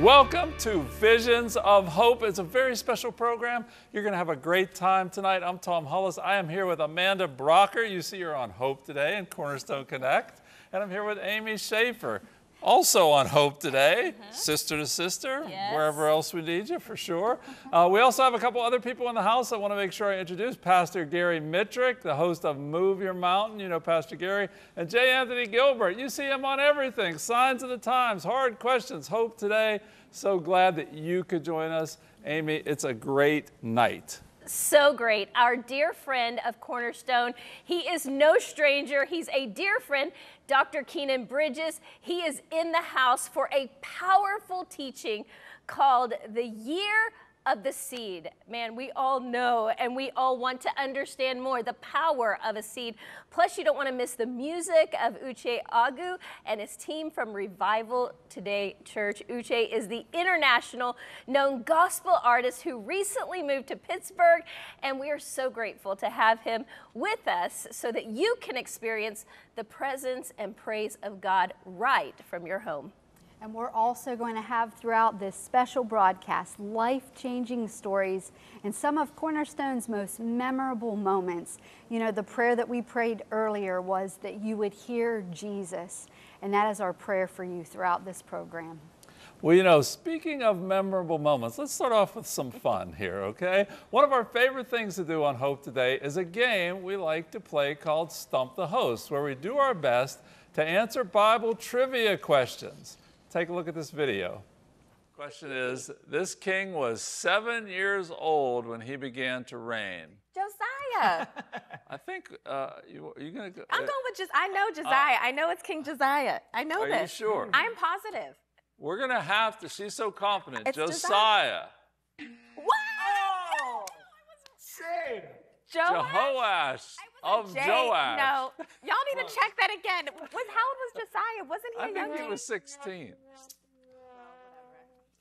Welcome to Visions of Hope. It's a very special program. You're going to have a great time tonight. I'm Tom Hullis. I am here with Amanda Brocker. You see her on Hope today and Cornerstone Connect. And I'm here with Amy Schaefer also on Hope today, uh-huh. sister to sister, yes. wherever else we need you for sure. Uh, we also have a couple other people in the house I want to make sure I introduce. Pastor Gary Mitrick, the host of Move Your Mountain. You know Pastor Gary. And J. Anthony Gilbert. You see him on everything. Signs of the Times, Hard Questions, Hope Today. So glad that you could join us. Amy, it's a great night so great. Our dear friend of Cornerstone, he is no stranger. He's a dear friend, Dr. Kynan Bridges. He is in the house for a powerful teaching called The Year of the seed. Man, we all know and we all want to understand more the power of a seed. Plus, you don't want to miss the music of Uche Agu and his team from Revival Today Church. Uche is the international known gospel artist who recently moved to Pittsburgh, and we are so grateful to have him with us so that you can experience the presence and praise of God right from your home. And we're also going to have throughout this special broadcast life changing stories and some of Cornerstone's most memorable moments. You know, the prayer that we prayed earlier was that you would hear Jesus. And that is our prayer for you throughout this program. Well, you know, speaking of memorable moments, let's start off with some fun here, okay? One of our favorite things to do on Hope Today is a game we like to play called Stump the Host, where we do our best to answer Bible trivia questions. Take a look at this video. Question is This king was seven years old when he began to reign. Josiah. I think uh, you, are going to go. I'm going with just, I know uh, Josiah. Uh, I know it's King Josiah. I know are this. Are you sure? I'm positive. We're going to have to, she's so confident. It's Josiah. Josiah. What? Oh! Same. Joash of Joash. No, y'all need to check that again. Was, how old was Josiah? Wasn't he I young? I think he was 16.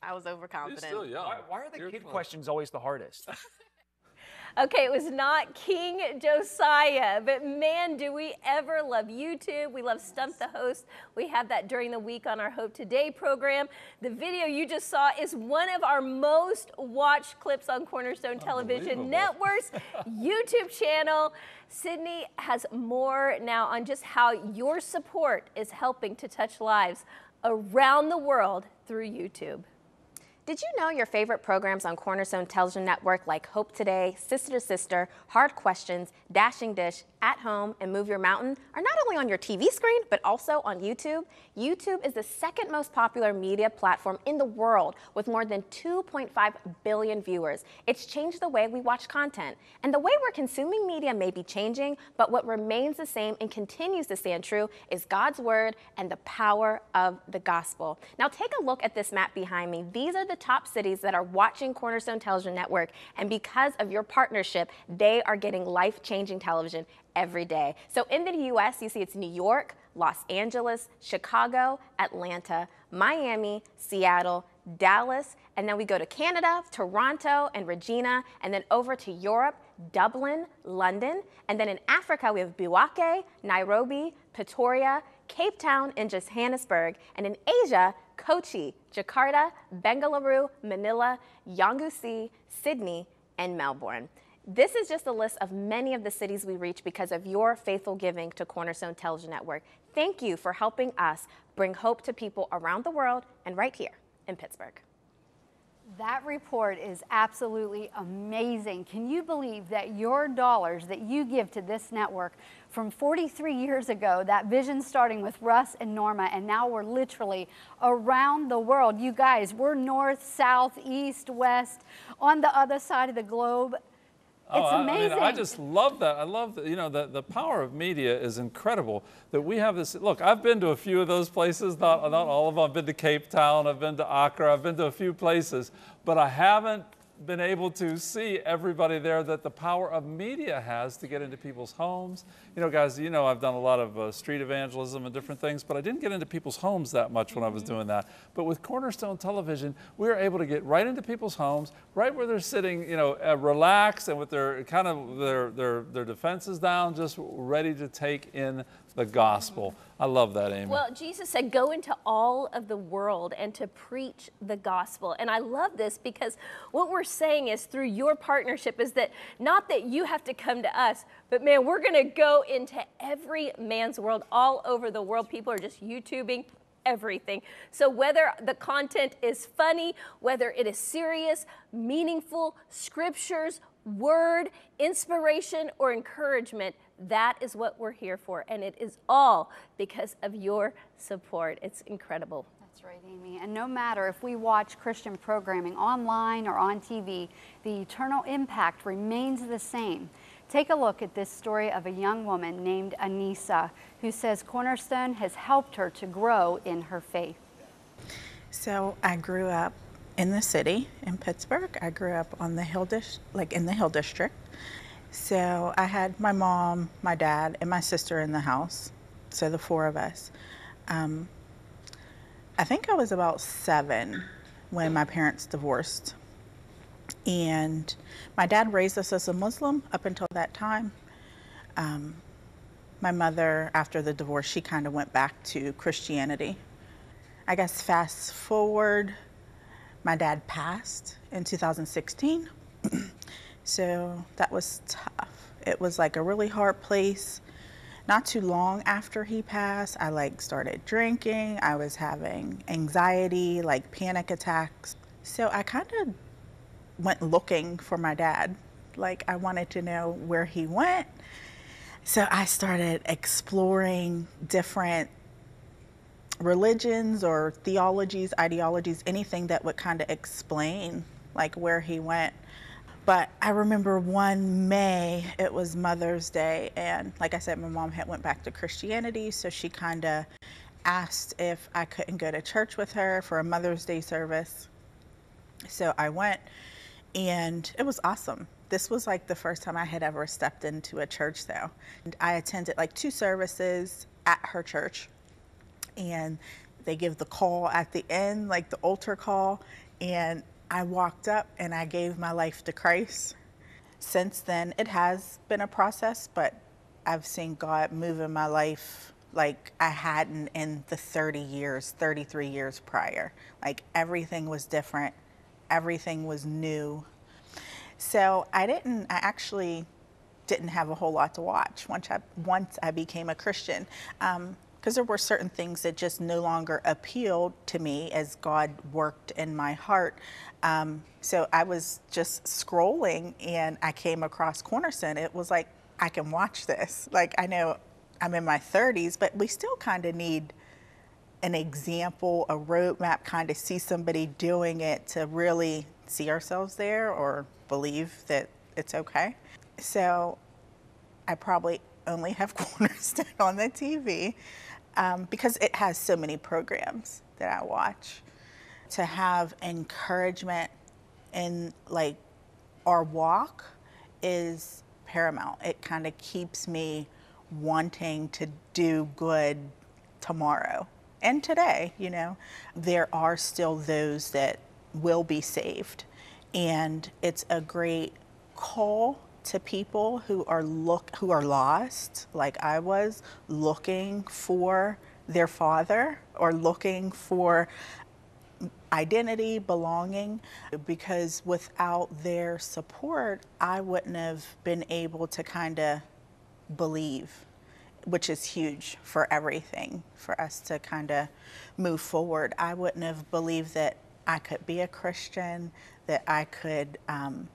I was overconfident. He's still young. Why, why are the You're kid fun. questions always the hardest? Okay, it was not King Josiah, but man, do we ever love YouTube. We love Stump the Host. We have that during the week on our Hope Today program. The video you just saw is one of our most watched clips on Cornerstone Television Network's YouTube channel. Sydney has more now on just how your support is helping to touch lives around the world through YouTube. Did you know your favorite programs on Cornerstone Television Network like Hope Today, Sister to Sister, Hard Questions, Dashing Dish, At Home, and Move Your Mountain are not only on your TV screen, but also on YouTube? YouTube is the second most popular media platform in the world with more than 2.5 billion viewers. It's changed the way we watch content. And the way we're consuming media may be changing, but what remains the same and continues to stand true is God's Word and the power of the gospel. Now take a look at this map behind me. These are the top cities that are watching Cornerstone Television Network. And because of your partnership, they are getting life changing television every day. So in the US, you see it's New York, Los Angeles, Chicago, Atlanta, Miami, Seattle, Dallas, and then we go to Canada, Toronto, and Regina, and then over to Europe, Dublin, London, and then in Africa, we have Bouake, Nairobi, Pretoria, Cape Town, and Johannesburg, and in Asia, Kochi, Jakarta, Bengaluru, Manila, Yangon, Sydney, and Melbourne. This is just a list of many of the cities we reach because of your faithful giving to Cornerstone Television Network. Thank you for helping us bring hope to people around the world and right here in Pittsburgh. That report is absolutely amazing. Can you believe that your dollars that you give to this network from 43 years ago, that vision starting with Russ and Norma, and now we're literally around the world. You guys, we're north, south, east, west, on the other side of the globe. Oh, it's amazing. I, mean, I just love that. I love that. You know, the, the power of media is incredible. That we have this. Look, I've been to a few of those places. Not not all of them. I've been to Cape Town. I've been to Accra. I've been to a few places, but I haven't been able to see everybody there that the power of media has to get into people's homes. You know, guys, you know I've done a lot of uh, street evangelism and different things, but I didn't get into people's homes that much when I was doing that. But with Cornerstone Television, we were able to get right into people's homes, right where they're sitting, you know, uh, relaxed and with their kind of their, their, their defenses down, just ready to take in the gospel. I love that, Amy. Well, Jesus said, Go into all of the world and to preach the gospel. And I love this because what we're saying is through your partnership is that not that you have to come to us, but man, we're going to go into every man's world all over the world. People are just YouTubing, everything. So, whether the content is funny, whether it is serious, meaningful, scriptures, word, inspiration, or encouragement, that is what we're here for. And it is all because of your support. It's incredible. That's right, Amy. And no matter if we watch Christian programming online or on TV, the eternal impact remains the same. Take a look at this story of a young woman named Anissa who says Cornerstone has helped her to grow in her faith. So I grew up in the city in Pittsburgh. I grew up on the Hill Dis- like in the Hill District. So I had my mom, my dad, and my sister in the house. So the four of us. Um, I think I was about seven when my parents divorced. And my dad raised us as a Muslim up until that time. Um, my mother, after the divorce, she kind of went back to Christianity. I guess fast forward, my dad passed in 2016. so that was tough. It was like a really hard place. Not too long after he passed, I like started drinking. I was having anxiety, like panic attacks. So I kind of went looking for my dad. Like I wanted to know where he went. So I started exploring different religions or theologies, ideologies, anything that would kind of explain like where he went. But I remember one May, it was Mother's Day, and like I said, my mom had went back to Christianity, so she kind of asked if I couldn't go to church with her for a Mother's Day service. So I went, and it was awesome. This was like the first time I had ever stepped into a church, though. And I attended like two services at her church, and they give the call at the end, like the altar call, and I walked up and I gave my life to Christ. Since then, it has been a process, but I've seen God move in my life like I hadn't in the 30 years, 33 years prior. Like everything was different, everything was new. So I didn't, I actually didn't have a whole lot to watch once I, once I became a Christian. Um, because there were certain things that just no longer appealed to me as God worked in my heart. Um, so I was just scrolling and I came across Cornerstone. It was like, I can watch this. Like, I know I'm in my 30s, but we still kind of need an example, a roadmap, kind of see somebody doing it to really see ourselves there or believe that it's okay. So I probably only have Cornerstone on the TV um, because it has so many programs that I watch. To have encouragement in like our walk is paramount. It kind of keeps me wanting to do good tomorrow and today, you know. There are still those that will be saved. And it's a great call to people who are look who are lost like I was looking for their father or looking for identity, belonging, because without their support, I wouldn't have been able to kind of believe, which is huge for everything for us to kind of move forward. I wouldn't have believed that I could be a Christian, that I could. Um,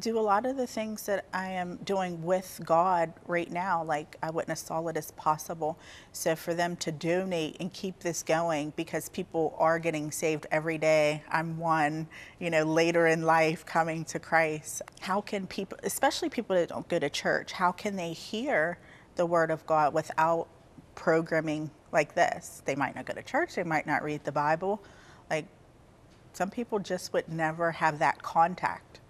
do a lot of the things that I am doing with God right now. Like I wouldn't have as possible. So for them to donate and keep this going because people are getting saved every day. I'm one, you know, later in life coming to Christ. How can people, especially people that don't go to church, how can they hear the word of God without programming like this? They might not go to church, they might not read the Bible. Like some people just would never have that contact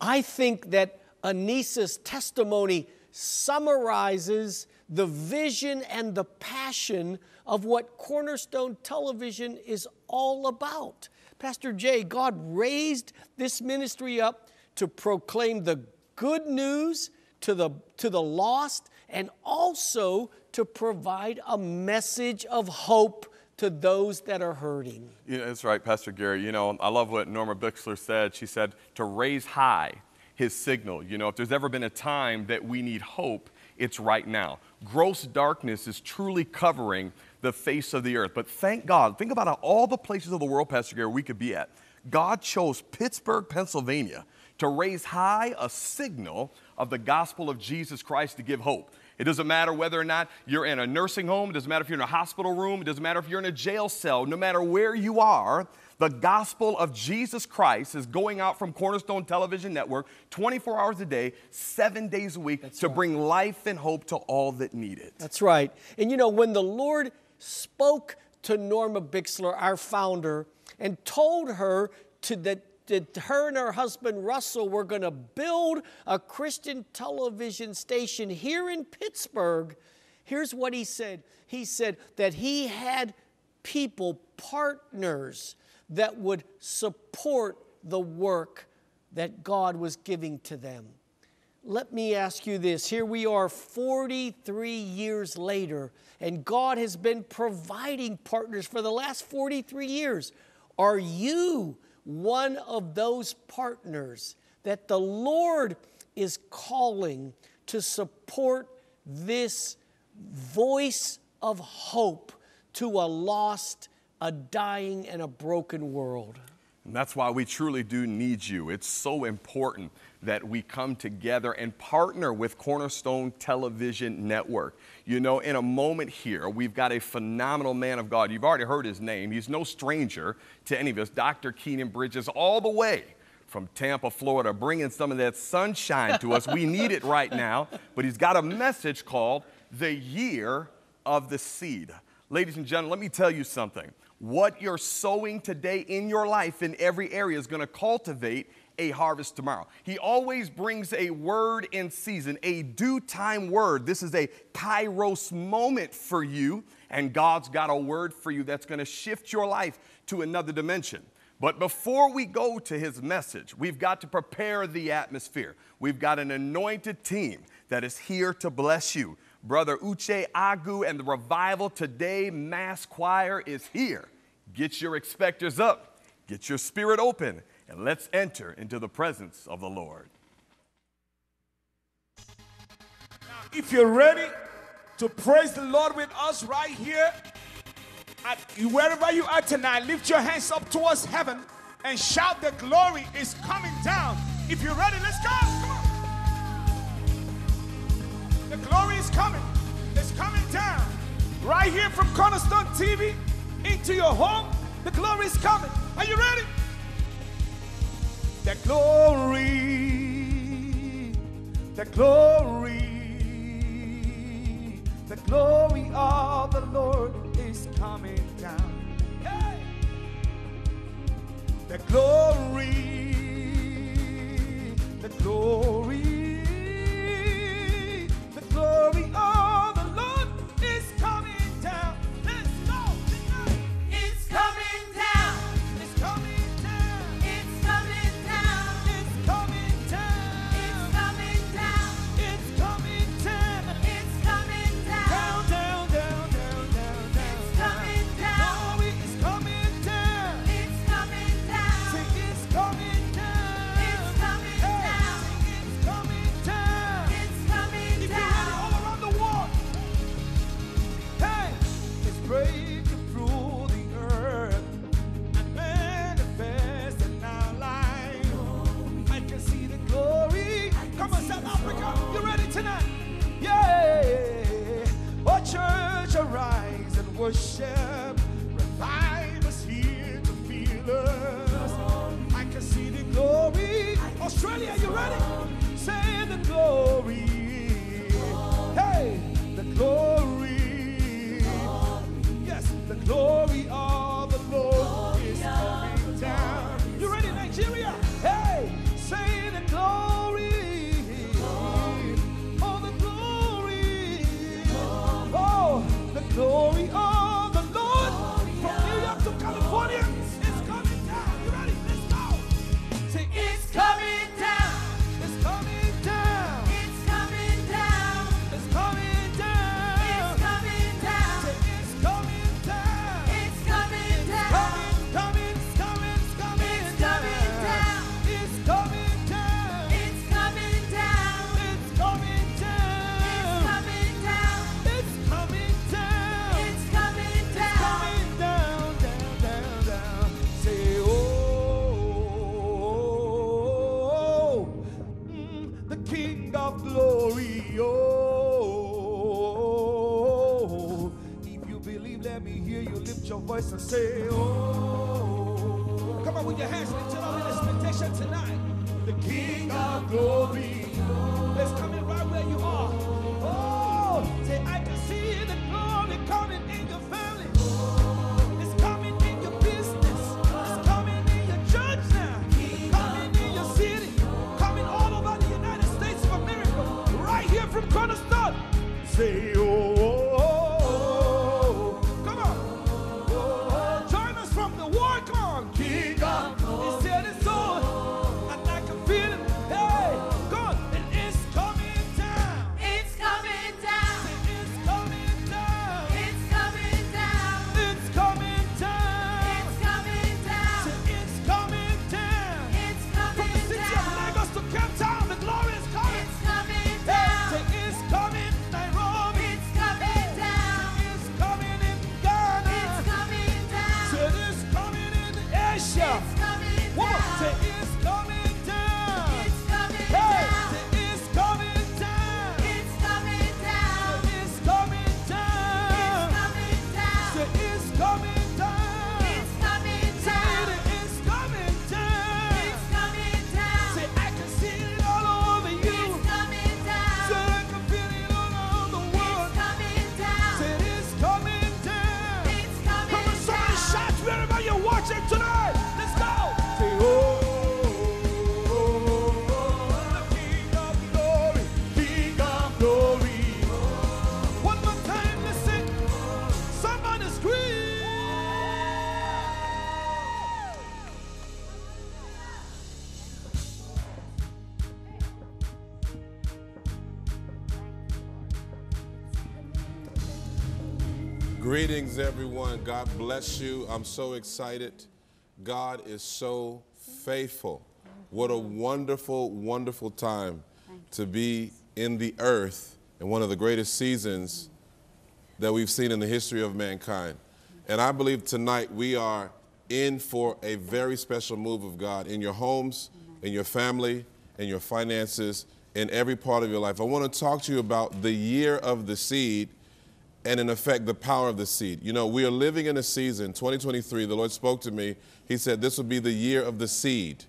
I think that Anissa's testimony summarizes the vision and the passion of what Cornerstone Television is all about. Pastor Jay, God raised this ministry up to proclaim the good news, to the, to the lost and also to provide a message of hope to those that are hurting. Yeah, that's right, Pastor Gary. You know, I love what Norma Bixler said. She said to raise high his signal. You know, if there's ever been a time that we need hope, it's right now. Gross darkness is truly covering the face of the earth. But thank God, think about all the places of the world, Pastor Gary, we could be at. God chose Pittsburgh, Pennsylvania to raise high a signal of the gospel of Jesus Christ to give hope. It doesn't matter whether or not you're in a nursing home, it doesn't matter if you're in a hospital room, it doesn't matter if you're in a jail cell, no matter where you are, the gospel of Jesus Christ is going out from Cornerstone Television Network 24 hours a day, seven days a week That's to right. bring life and hope to all that need it. That's right. And you know, when the Lord spoke to Norma Bixler, our founder, and told her to, that that her and her husband Russell were going to build a Christian television station here in Pittsburgh, here's what he said. He said that he had people, partners, that would support the work that God was giving to them. Let me ask you this. Here we are 43 years later, and God has been providing partners for the last 43 years. Are you one of those partners that the Lord is calling to support this voice of hope to a lost, a dying, and a broken world. And that's why we truly do need you. It's so important that we come together and partner with Cornerstone Television Network. You know, in a moment here, we've got a phenomenal man of God. You've already heard his name. He's no stranger to any of us. Dr. Kynan Bridges, all the way from Tampa, Florida, bringing some of that sunshine to us. We need it right now. But he's got a message called The Year of the Seed. Ladies and gentlemen, let me tell you something. What you're sowing today in your life in every area is going to cultivate a harvest tomorrow. He always brings a word in season, a due time word. This is a kairos moment for you, and God's got a word for you that's going to shift your life to another dimension. But before we go to his message, we've got to prepare the atmosphere. We've got an anointed team that is here to bless you. Brother Uche Agu and the Revival Today Mass Choir is here. Get your expectors up, get your spirit open, and let's enter into the presence of the Lord. If you're ready to praise the Lord with us right here, at wherever you are tonight, lift your hands up towards heaven and shout, The glory is coming down. If you're ready, let's go. Come on. The glory is coming. It's coming down. Right here from Cornerstone TV into your home. The glory is coming. Are you ready? The glory, the glory, the glory of the Lord is coming down. Hey! The glory, the glory, the glory of worship. Revive us here to feel us. I can see the glory. Australia, you ready? Say the glory. Hey, the glory. Yes, the glory of the Lord Everyone. God bless you. I'm so excited. God is so faithful. What a wonderful, wonderful time to be in the earth in one of the greatest seasons that we've seen in the history of mankind. And I believe tonight we are in for a very special move of God in your homes, in your family, in your finances, in every part of your life. I want to talk to you about the year of the seed and in effect the power of the seed. You know, we are living in a season, 2023, the Lord spoke to me. He said this will be the year of the seed,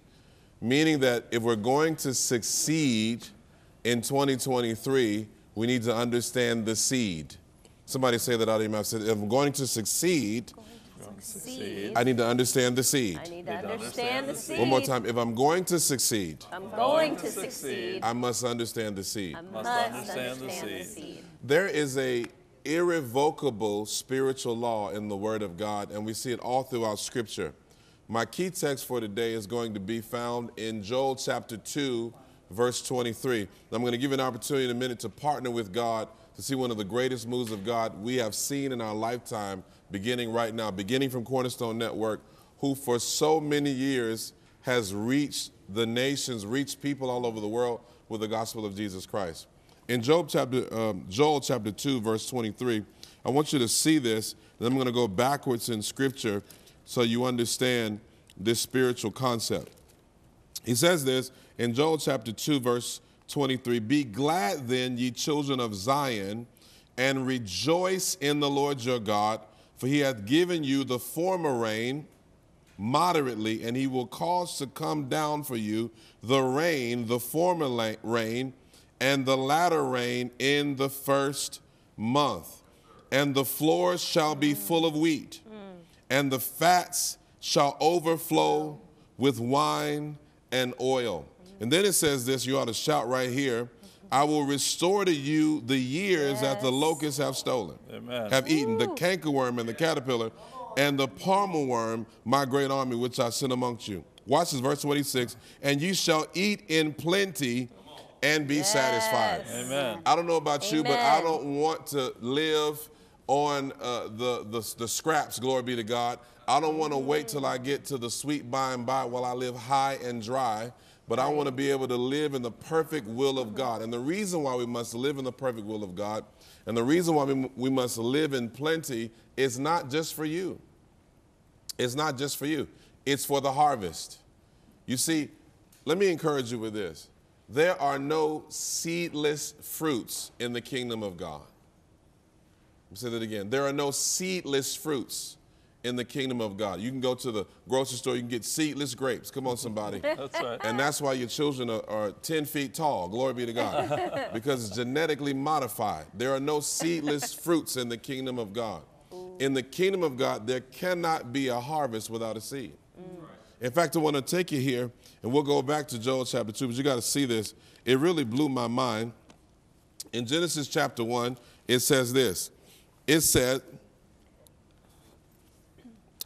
meaning that if we're going to succeed in 2023, we need to understand the seed. Somebody say that out of your mouth. Say, If I'm going to succeed, Seed. I need to understand the seed. I need to understand the seed. One more time. If I'm going to succeed, I'm going to succeed. I must understand the seed. I must understand the understand the seed. seed. There is a irrevocable spiritual law in the Word of God, and we see it all throughout Scripture. My key text for today is going to be found in Joel chapter 2, verse 23. I'm going to give you an opportunity in a minute to partner with God to see one of the greatest moves of God we have seen in our lifetime, beginning right now, beginning from Cornerstone Network, who for so many years has reached the nations, reached people all over the world with the gospel of Jesus Christ. In Job chapter, um, Joel chapter 2, verse 23, I want you to see this, and I'm going to go backwards in scripture so you understand this spiritual concept. He says this in Joel chapter 2, verse 23 Be glad then, ye children of Zion, and rejoice in the Lord your God, for he hath given you the former rain moderately, and he will cause to come down for you the rain, the former rain, and the latter rain in the first month. And the floors shall be full of wheat, and the fats shall overflow with wine and oil. And then it says this, you ought to shout right here. I will restore to you the years that the locusts have stolen, Amen. have eaten, the cankerworm and the caterpillar, and the palmer worm, my great army, which I sent amongst you. Watch this, verse 26. And you shall eat in plenty and be satisfied. Amen. I don't know about you, but I don't want to live on uh, the, the, the scraps, glory be to God. I don't want to wait till I get to the sweet by and by while I live high and dry, but I want to be able to live in the perfect will of God. And the reason why we must live in the perfect will of God, and the reason why we, we must live in plenty, is not just for you. It's not just for you, it's for the harvest. You see, let me encourage you with this there are no seedless fruits in the kingdom of God. Let me say that again. There are no seedless fruits in the kingdom of God. You can go to the grocery store, you can get seedless grapes. Come on, somebody. That's right. And that's why your children are, are 10 feet tall. Glory be to God. because it's genetically modified. There are no seedless fruits in the kingdom of God. In the kingdom of God, there cannot be a harvest without a seed. Mm. In fact, I want to take you here, and we'll go back to Joel chapter 2, but you got to see this. It really blew my mind. In Genesis chapter 1, it says this It said,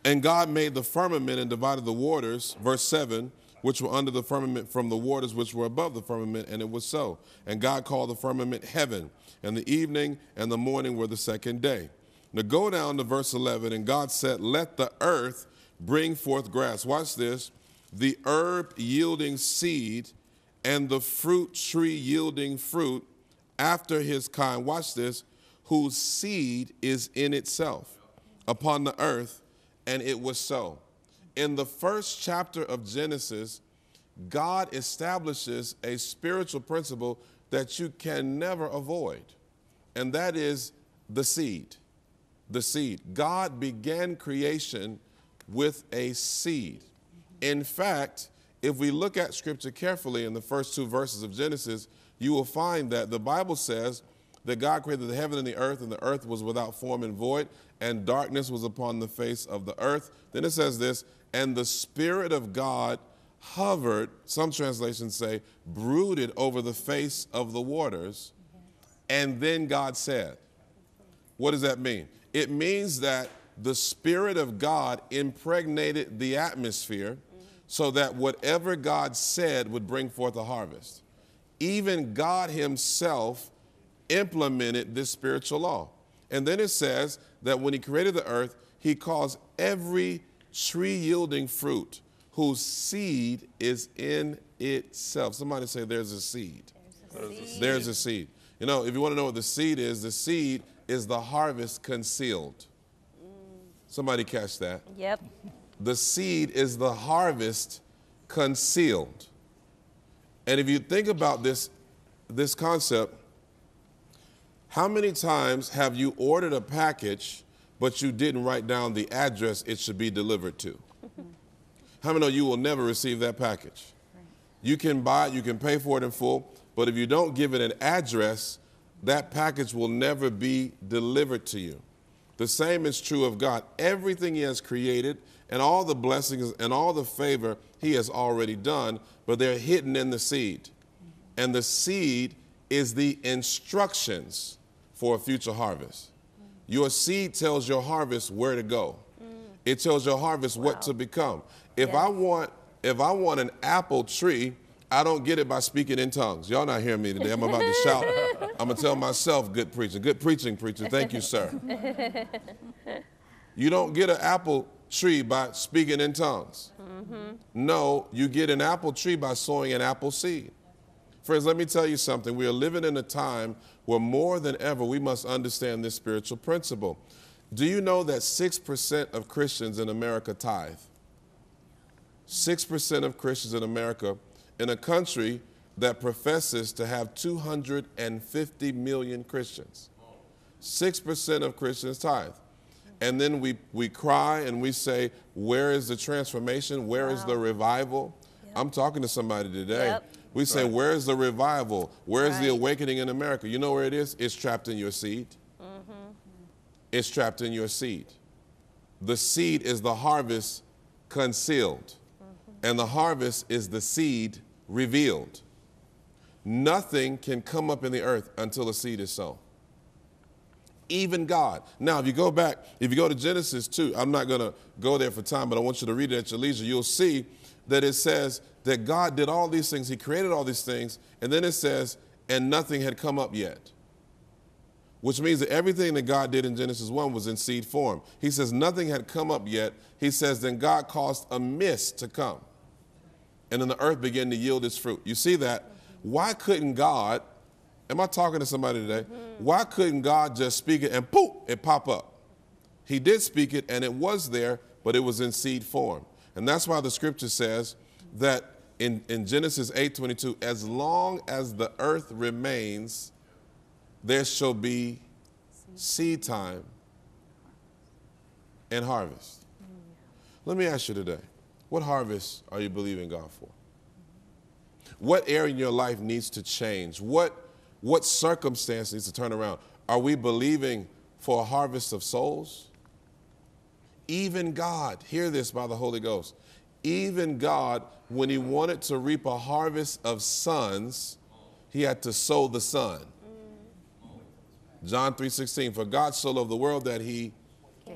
And God made the firmament and divided the waters, verse 7, which were under the firmament from the waters which were above the firmament, and it was so. And God called the firmament heaven, and the evening and the morning were the second day. Now go down to verse 11, and God said, Let the earth bring forth grass. Watch this. The herb yielding seed and the fruit tree yielding fruit after his kind. Watch this. Whose seed is in itself upon the earth, and it was so. In the first chapter of Genesis, God establishes a spiritual principle that you can never avoid, and that is the seed. The seed. God began creation with a seed. In fact, if we look at scripture carefully in the first two verses of Genesis, you will find that the Bible says that God created the heaven and the earth, and the earth was without form and void, and darkness was upon the face of the earth. Then it says this, and the Spirit of God hovered, some translations say, brooded over the face of the waters. And then God said, What does that mean? It means that the Spirit of God impregnated the atmosphere so that whatever God said would bring forth a harvest. Even God Himself implemented this spiritual law. And then it says that when He created the earth, He caused every tree yielding fruit whose seed is in itself. Somebody say, There's a seed. There's a seed. There's a seed. You know, if you want to know what the seed is, the seed is the harvest concealed. Somebody catch that. Yep. The seed is the harvest concealed. And if you think about this, this concept, how many times have you ordered a package, but you didn't write down the address it should be delivered to? Mm-hmm. How many know you will never receive that package? You can buy it, you can pay for it in full, but if you don't give it an address, that package will never be delivered to you. The same is true of God. Everything He has created and all the blessings and all the favor He has already done, but they're hidden in the seed. And the seed is the instructions for a future harvest. Your seed tells your harvest where to go. Mm. It tells your harvest what to become. If I want if I want an apple tree, I don't get it by speaking in tongues. Y'all not hearing me today. I'm about to shout. I'm gonna tell myself good preaching. Good preaching, preacher. Thank you, sir. You don't get an apple tree by speaking in tongues. No, you get an apple tree by sowing an apple seed. Friends, let me tell you something. We are living in a time where more than ever we must understand this spiritual principle. Do you know that 6% of Christians in America tithe? 6% of Christians in America in a country that professes to have 250 million Christians. 6% of Christians tithe. And then we, we cry and we say, Where is the transformation? Where is the revival? I'm talking to somebody today. Yep. We say, Where is the revival? Where is the awakening in America? You know where it is? It's trapped in your seed. Mm-hmm. It's trapped in your seed. The seed is the harvest concealed, and the harvest is the seed revealed. Nothing can come up in the earth until the seed is sown. Even God. Now, if you go back, if you go to Genesis 2, I'm not going to go there for time, but I want you to read it at your leisure. You'll see that it says that God did all these things, He created all these things, and then it says, and nothing had come up yet which means that everything that God did in Genesis 1 was in seed form. He says nothing had come up yet. He says, then God caused a mist to come. And then the earth began to yield its fruit. You see that? Why couldn't God, am I talking to somebody today? Mm-hmm. Why couldn't God just speak it and poof, it pop up? He did speak it and it was there, but it was in seed form. And that's why the scripture says that in, in Genesis 8:22, as long as the earth remains, there shall be seed time and harvest. Mm-hmm. Let me ask you today what harvest are you believing God for? What area in your life needs to change? What, what circumstance needs to turn around? Are we believing for a harvest of souls? Even God, hear this by the Holy Ghost, even God, when he wanted to reap a harvest of sons, he had to sow the son. John 3:16, for God so loved the world that he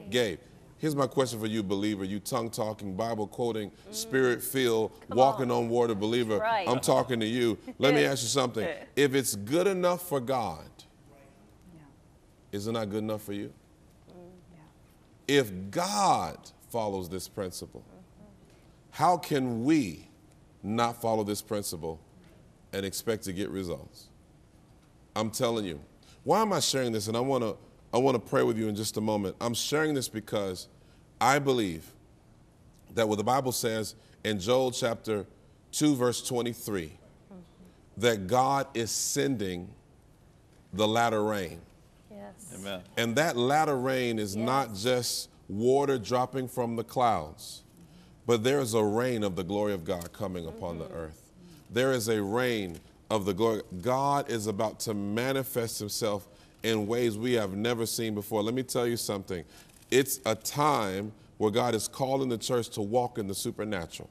gave. Here's my question for you, believer, you tongue talking, Bible quoting, spirit filled, walking on. water believer. right. I'm talking to you. Let me ask you something. If it's good enough for God, is it not good enough for you? If God follows this principle, how can we not follow this principle and expect to get results? I'm telling you. Why am I sharing this? And I want to I want to pray with you in just a moment. I'm sharing this because I believe that what the Bible says in Joel chapter 2 verse 23 that God is sending the latter rain. Yes. Amen. And that latter rain is not just water dropping from the clouds, but there is a rain of the glory of God coming upon the mm-hmm. earth. There is a rain of the glory. God is about to manifest himself in ways we have never seen before. Let me tell you something. It's a time where God is calling the church to walk in the supernatural.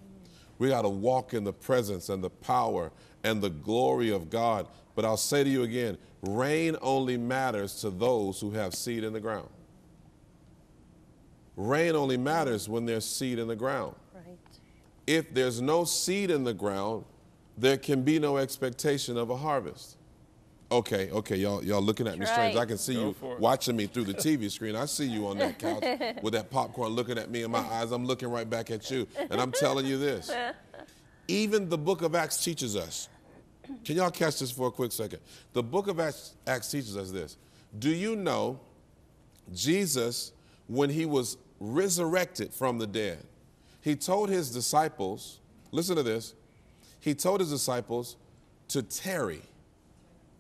We got to walk in the presence and the power and the glory of God. But I'll say to you again rain only matters to those who have seed in the ground. Rain only matters when there's seed in the ground. Right. If there's no seed in the ground, there can be no expectation of a harvest. Okay, okay, y'all, y'all looking at me That's strange. right. I can see Go you watching me through the TV screen. I see you on that couch with that popcorn looking at me in my eyes. I'm looking right back at you. And I'm telling you this. Even the book of Acts teaches us. Can y'all catch this for a quick second? The book of Acts, Acts teaches us this. Do you know Jesus, when he was resurrected from the dead, he told his disciples, listen to this, he told his disciples to tarry,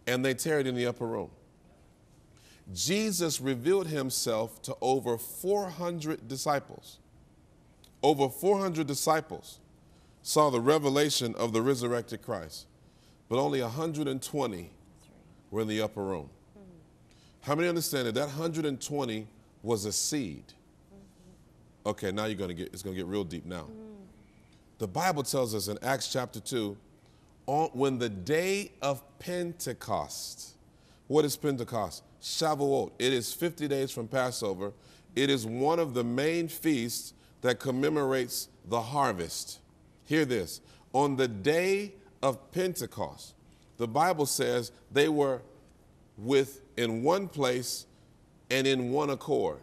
and they tarried in the upper room. Jesus revealed himself to over 400 disciples. Over 400 disciples saw the revelation of the resurrected Christ, but only 120 were in the upper room. How many understand that that 120 was a seed? Okay, now you're gonna get it's gonna get real deep now. The Bible tells us in Acts chapter 2, on, when the day of Pentecost, what is Pentecost? Shavuot. It is 50 days from Passover. It is one of the main feasts that commemorates the harvest. Hear this. On the day of Pentecost, the Bible says they were with in one place and in one accord.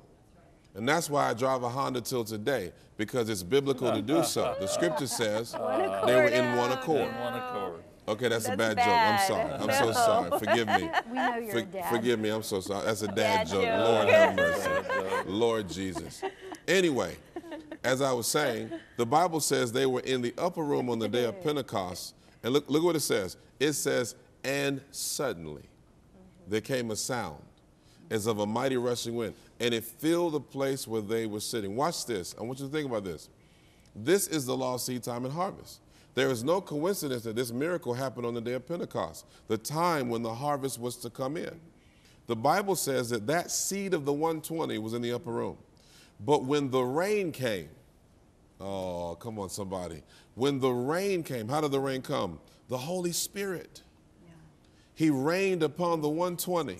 And that's why I drive a Honda till today, because it's biblical to do so. The scripture says they were in one accord. In one accord. Okay, that's, a bad, bad. joke. I'm sorry. I'm so sorry. Forgive me. We know you're For- a dad. Forgive me. I'm so sorry. That's a dad, Dad joke. joke. Lord have mercy. Lord Jesus. Anyway, as I was saying, the Bible says they were in the upper room on the day of Pentecost. And look, look what it says. It says, and suddenly there came a sound as of a mighty rushing wind, and it filled the place where they were sitting. Watch this. I want you to think about this. This is the law of seed time and harvest. There is no coincidence that this miracle happened on the day of Pentecost, the time when the harvest was to come in. The Bible says that that seed of the 120 was in the upper room. But when the rain came, oh, come on, somebody. When the rain came, how did the rain come? The Holy Spirit. He rained upon the 120.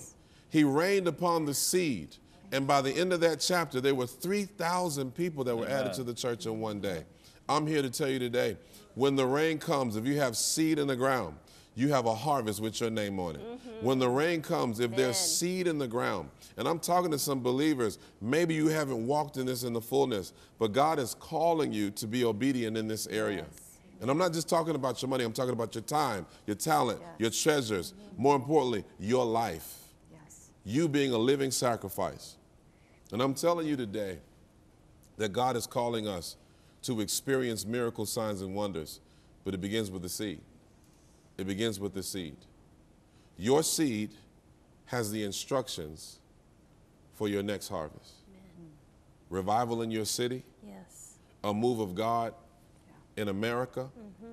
He rained upon the seed. And by the end of that chapter, there were 3,000 people that were added to the church in one day. I'm here to tell you today when the rain comes, if you have seed in the ground, you have a harvest with your name on it. Mm-hmm. When the rain comes, if there's seed in the ground, and I'm talking to some believers, maybe you haven't walked in this in the fullness, but God is calling you to be obedient in this area. And I'm not just talking about your money, I'm talking about your time, your talent, your treasures, more importantly, your life. You being a living sacrifice. And I'm telling you today that God is calling us to experience miracle signs and wonders, but it begins with the seed. It begins with the seed. Your seed has the instructions for your next harvest. Revival in your city, Yes. a move of God in America, Mm-hmm.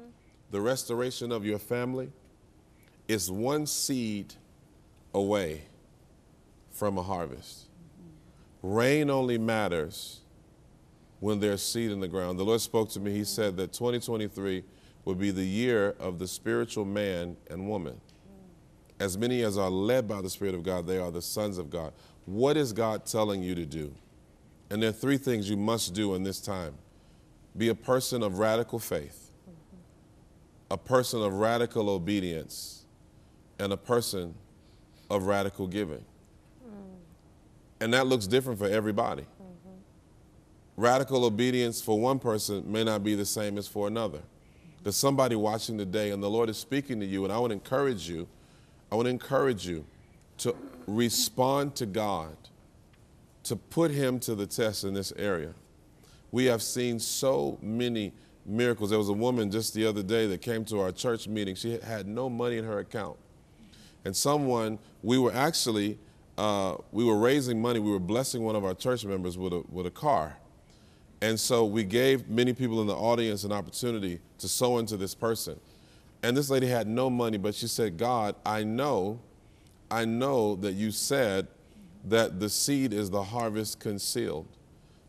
the restoration of your family, is one seed away from a harvest. Rain only matters when there's seed in the ground. The Lord spoke to me. He said that 2023 will be the year of the spiritual man and woman. As many as are led by the Spirit of God, they are the sons of God. What is God telling you to do? And there are three things you must do in this time be a person of radical faith, a person of radical obedience, and a person of radical giving. And that looks different for everybody. Mm-hmm. Radical obedience for one person may not be the same as for another. There's somebody watching today, and the Lord is speaking to you, and I would encourage you, I would encourage you to respond to God, to put Him to the test in this area. We have seen so many miracles. There was a woman just the other day that came to our church meeting. She had no money in her account. And someone, we were actually, uh, we were raising money. We were blessing one of our church members with a, with a car. And so we gave many people in the audience an opportunity to sow into this person. And this lady had no money, but she said, God, I know, I know that you said that the seed is the harvest concealed.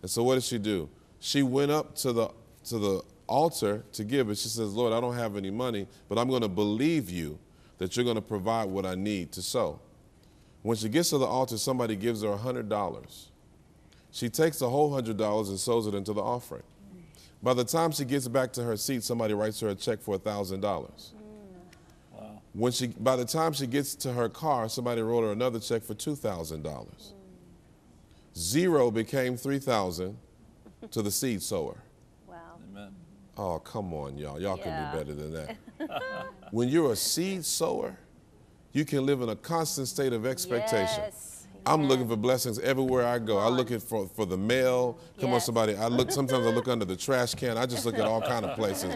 And so what did she do? She went up to the to the altar to give it. She says, Lord, I don't have any money, but I'm going to believe you that you're going to provide what I need to sow. When she gets to the altar, somebody gives her $100. She takes the whole $100 and sows it into the offering. By the time she gets back to her seat, somebody writes her a check for $1,000. When she, by the time she gets to her car, somebody wrote her another check for $2,000. Zero became 3,000 to the seed sower. Wow. Amen. Oh, come on, y'all. Y'all Yeah. can do better than that. when you're a seed sower, you can live in a constant state of expectation. Yes. I'm looking for blessings everywhere I go. I look at for, for the mail. Come on, somebody. I look. Sometimes I look under the trash can. I just look at all kind of places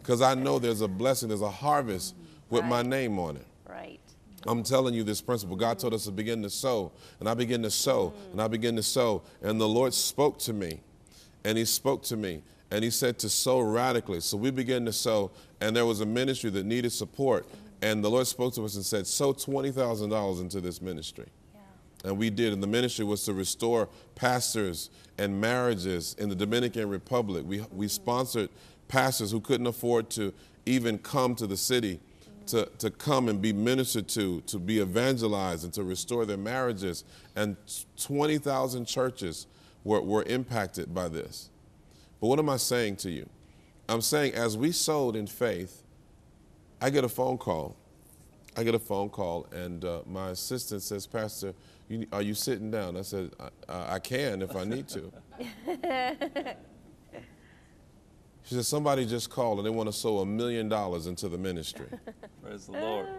because I know there's a blessing. There's a harvest with my name on it. Right. I'm telling you this principle. God told us to begin to sow, and I begin to sow, mm. and I begin to sow, and the Lord spoke to me, and He spoke to me, and He said to sow radically. So we began to sow, and there was a ministry that needed support, and the Lord spoke to us and said, "Sow twenty thousand dollars into this ministry." And we did. And the ministry was to restore pastors and marriages in the Dominican Republic. We, we mm-hmm. sponsored pastors who couldn't afford to even come to the city mm-hmm. to, to come and be ministered to, to be evangelized, and to restore their marriages. And 20,000 churches were, were impacted by this. But what am I saying to you? I'm saying as we sowed in faith, I get a phone call. I get a phone call, and uh, my assistant says, Pastor, you, are you sitting down? I said, I, I can if I need to. She said, Somebody just called and they want to sow a million dollars into the ministry. Praise the Lord.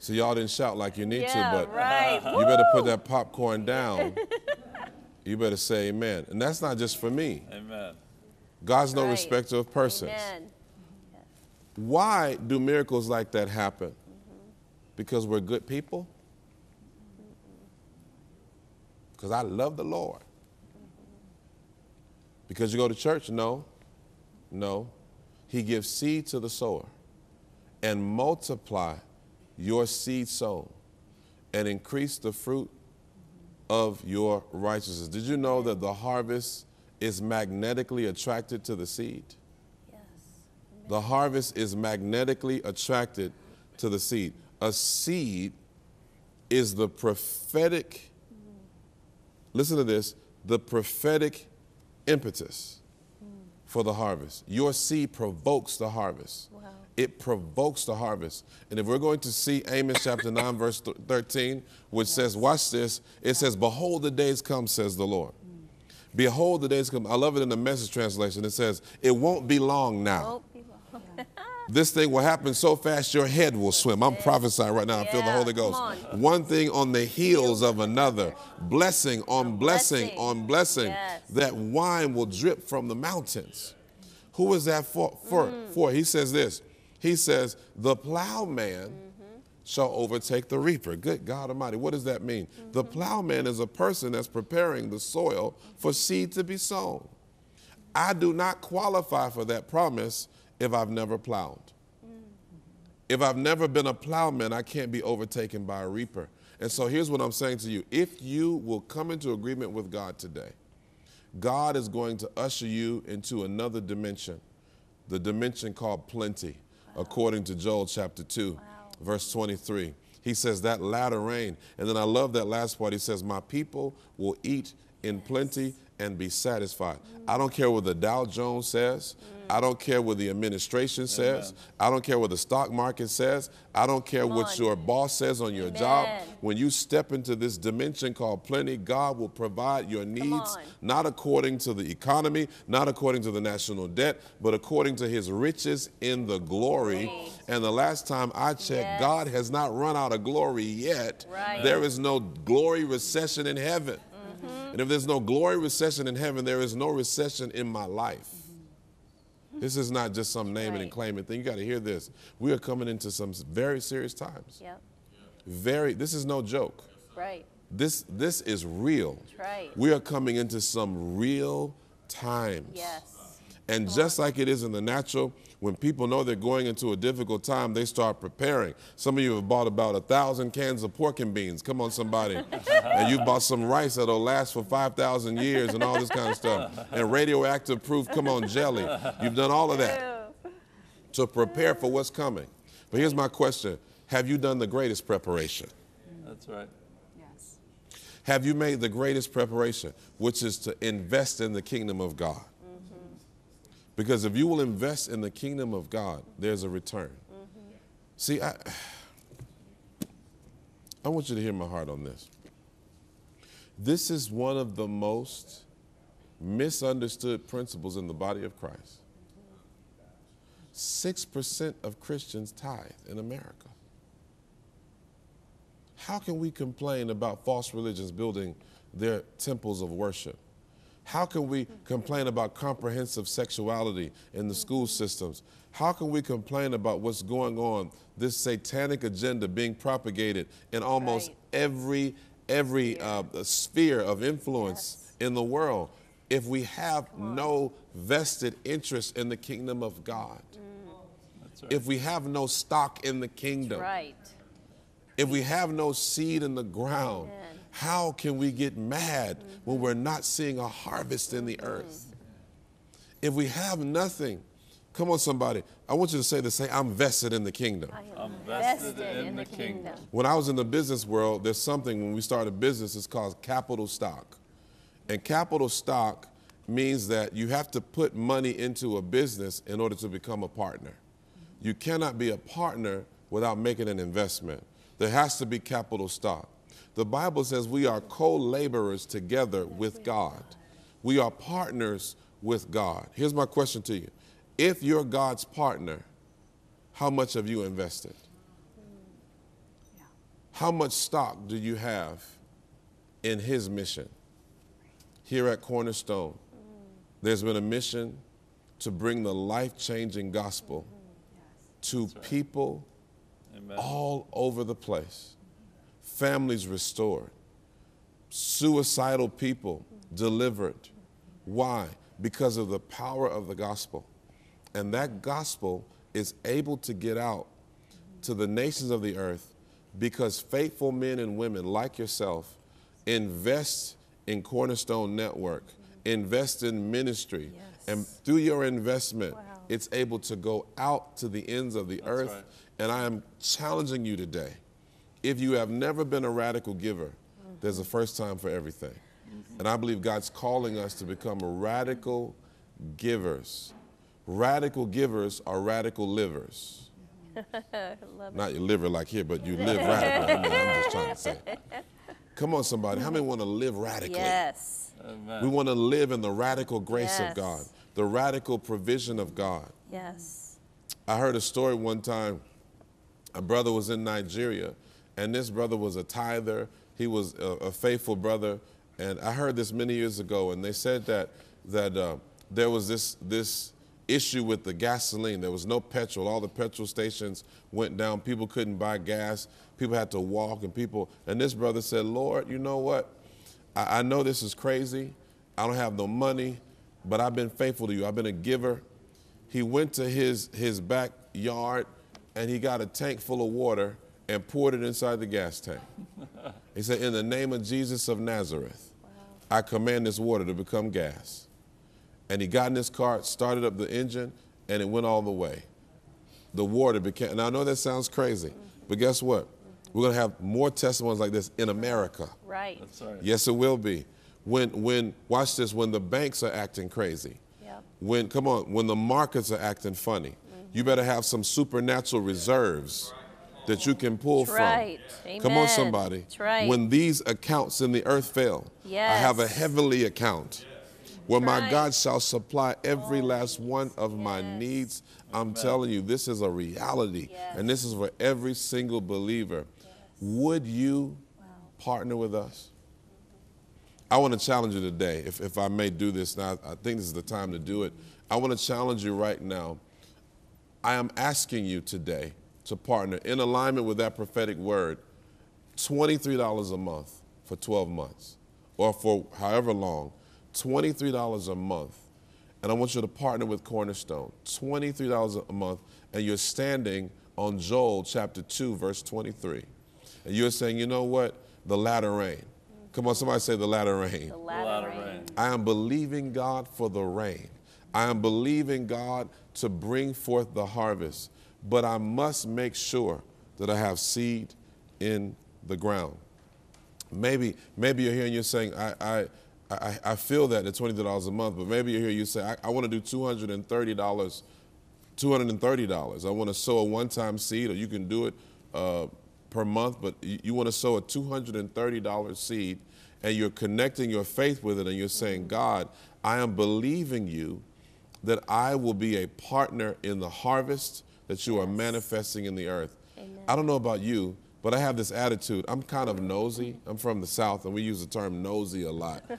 So y'all didn't shout like you need Yeah, to, but right. you better put that popcorn down. you better say amen. And that's not just for me. Amen. God's no Right. respecter of persons. Amen. Why do miracles like that happen? Because we're good people? Because I love the Lord. Because you go to church? No. No. He gives seed to the sower and multiply your seed sown and increase the fruit of your righteousness. Did you know that the harvest is magnetically attracted to the seed? The harvest is magnetically attracted to the seed. A seed is the prophetic, listen to this, the prophetic impetus for the harvest. Your seed provokes the harvest. It provokes the harvest. And if we're going to see Amos chapter 9, verse 13, which says, Watch this, it says, Behold, the days come, says the Lord. Mm. Behold, the days come. I love it in the message translation. It says, It won't be long now. Oh. This thing will happen so fast your head will swim. I'm prophesying right now. I feel the Holy Ghost. on. One thing on the heels of another, blessing on blessing, blessing. on blessing. Yes. That wine will drip from the mountains. Who is that for? For, Mm. for? He says this. He says, The plowman Mm-hmm. shall overtake the reaper. Good God Almighty. What does that mean? The Mm-hmm. plowman is a person that's preparing the soil for seed to be sown. I do not qualify for that promise if I've never plowed. If I've never been a plowman, I can't be overtaken by a reaper. And so here's what I'm saying to you if you will come into agreement with God today, God is going to usher you into another dimension, the dimension called plenty, according to Joel chapter 2, verse 23. He says that latter rain. And then I love that last part. He says, My people will eat in plenty and be satisfied. I don't care what the Dow Jones says. I don't care what the administration says. I don't care what the stock market says. I don't care what on. your boss says on your job. When you step into this dimension called plenty, God will provide your needs, not according to the economy, not according to the national debt, but according to his riches in the glory. And the last time I checked, Yes. God has not run out of glory yet. Right. There is no glory recession in heaven. And if there's no glory recession in heaven, there is no recession in my life. This is not just some and Right. claim it thing. You got to hear this. We are coming into some very serious times. Yep. Very, this is no joke. Right. This, this is real. That's right. We are coming into some real times. Yes. And just like it is in the natural, when people know they're going into a difficult time, they start preparing. Some of you have bought about a thousand cans of pork and beans. Come on, somebody. and you've bought some rice that'll last for 5,000 years and all this kind of stuff. And radioactive proof, come on, jelly. You've done all of that to prepare for what's coming. But here's my question Have you done the greatest preparation? That's right. Yes. Have you made the greatest preparation, which is to invest in the kingdom of God? Because if you will invest in the kingdom of God, there's a return. Mm-hmm. See, I, I want you to hear my heart on this. This is one of the most misunderstood principles in the body of Christ. 6% of Christians tithe in America. How can we complain about false religions building their temples of worship? How can we complain about comprehensive sexuality in the school systems? How can we complain about what's going on, this satanic agenda being propagated in almost Right. every every uh, sphere of influence in the world if we have no vested interest in the kingdom of God? That's right. If we have no stock in the kingdom? Right. If we have no seed in the ground, Amen. How can we get mad when we're not seeing a harvest in the earth? If we have nothing, come on, somebody. I want you to say the same I'm vested in the kingdom. I I'm am vested vested in in the the kingdom. kingdom. When I was in the business world, there's something when we start a business, it's called capital stock. And capital stock means that you have to put money into a business in order to become a partner. You cannot be a partner without making an investment. There has to be capital stock. The Bible says we are co laborers together with God, we are partners with God. Here's my question to you If you're God's partner, how much have you invested? How much stock do you have in His mission? Here at Cornerstone, there's been a mission to bring the life changing gospel mm-hmm. to people Amen. all over the place. Families restored, suicidal people delivered. Why? Because of the power of the gospel. And that gospel is able to get out to the nations of the earth because faithful men and women like yourself invest in Cornerstone Network, invest in ministry, and through your investment, it's able to go out to the ends of the earth. right. And I am challenging you today. If you have never been a radical giver, there's a first time for everything. And I believe God's calling us to become radical givers. Radical givers are radical livers. Not your liver like here, but you live radical. I mean, I'm just trying to say. Come on, somebody. How many want to live radically? Yes. We want to live in the radical grace Yes. of God, the radical provision of God. Yes. I heard a story one time. A brother was in Nigeria, and this brother was a tither. He was a, a faithful brother, and I heard this many years ago. And they said that that uh, there was this this issue with the gasoline. There was no petrol. All the petrol stations went down. People couldn't buy gas. People had to walk, and people. And this brother said, "Lord, you know what? I, I know this is crazy. I don't have no money. but I've been faithful to you. I've been a giver. He went to his, his backyard and he got a tank full of water and poured it inside the gas tank. He said, In the name of Jesus of Nazareth, I command this water to become gas. And he got in his car, started up the engine, and it went all the way. The water became, and I know that sounds crazy, but guess what? We're going to have more testimonies like this in America. Right. That's right. Yes, it will be. When, when, watch this, when the banks are acting crazy, Yep. when, come on, when the markets are acting funny, you better have some supernatural reserves that you can pull That's from. right. Come on, somebody. That's right. When these accounts in the earth fail, I have a heavenly account where my. God shall supply every oh, last one of my needs. I'm telling you, this is a reality, Yes. and this is for every single believer. Would you partner with us? I want to challenge you today, if, if I may do this now. I think this is the time to do it. I want to challenge you right now. I am asking you today to partner in alignment with that prophetic word $23 a month for 12 months or for however long, $23 a month. And I want you to partner with Cornerstone, $23 a month, and you're standing on Joel chapter 2, verse 23. And you're saying, you know what? The latter rain. Come on, somebody say the latter rain. The Latter latter rain. rain. I am believing God for the rain. I am believing God to bring forth the harvest, but I must make sure that I have seed in the ground. Maybe, maybe you're here and you're saying, I, I, I, I feel that at $23 a month, but maybe you're here, you say, I, I want to do $230, $230. I want to sow a one-time seed, or you can do it uh, per month, but you, you want to sow a $230 seed, and you're connecting your faith with it, and you're saying, God, I am believing you that I will be a partner in the harvest that you are manifesting in the earth. I don't know about you, but I have this attitude. I'm kind of nosy. I'm from the South, and we use the term nosy a lot.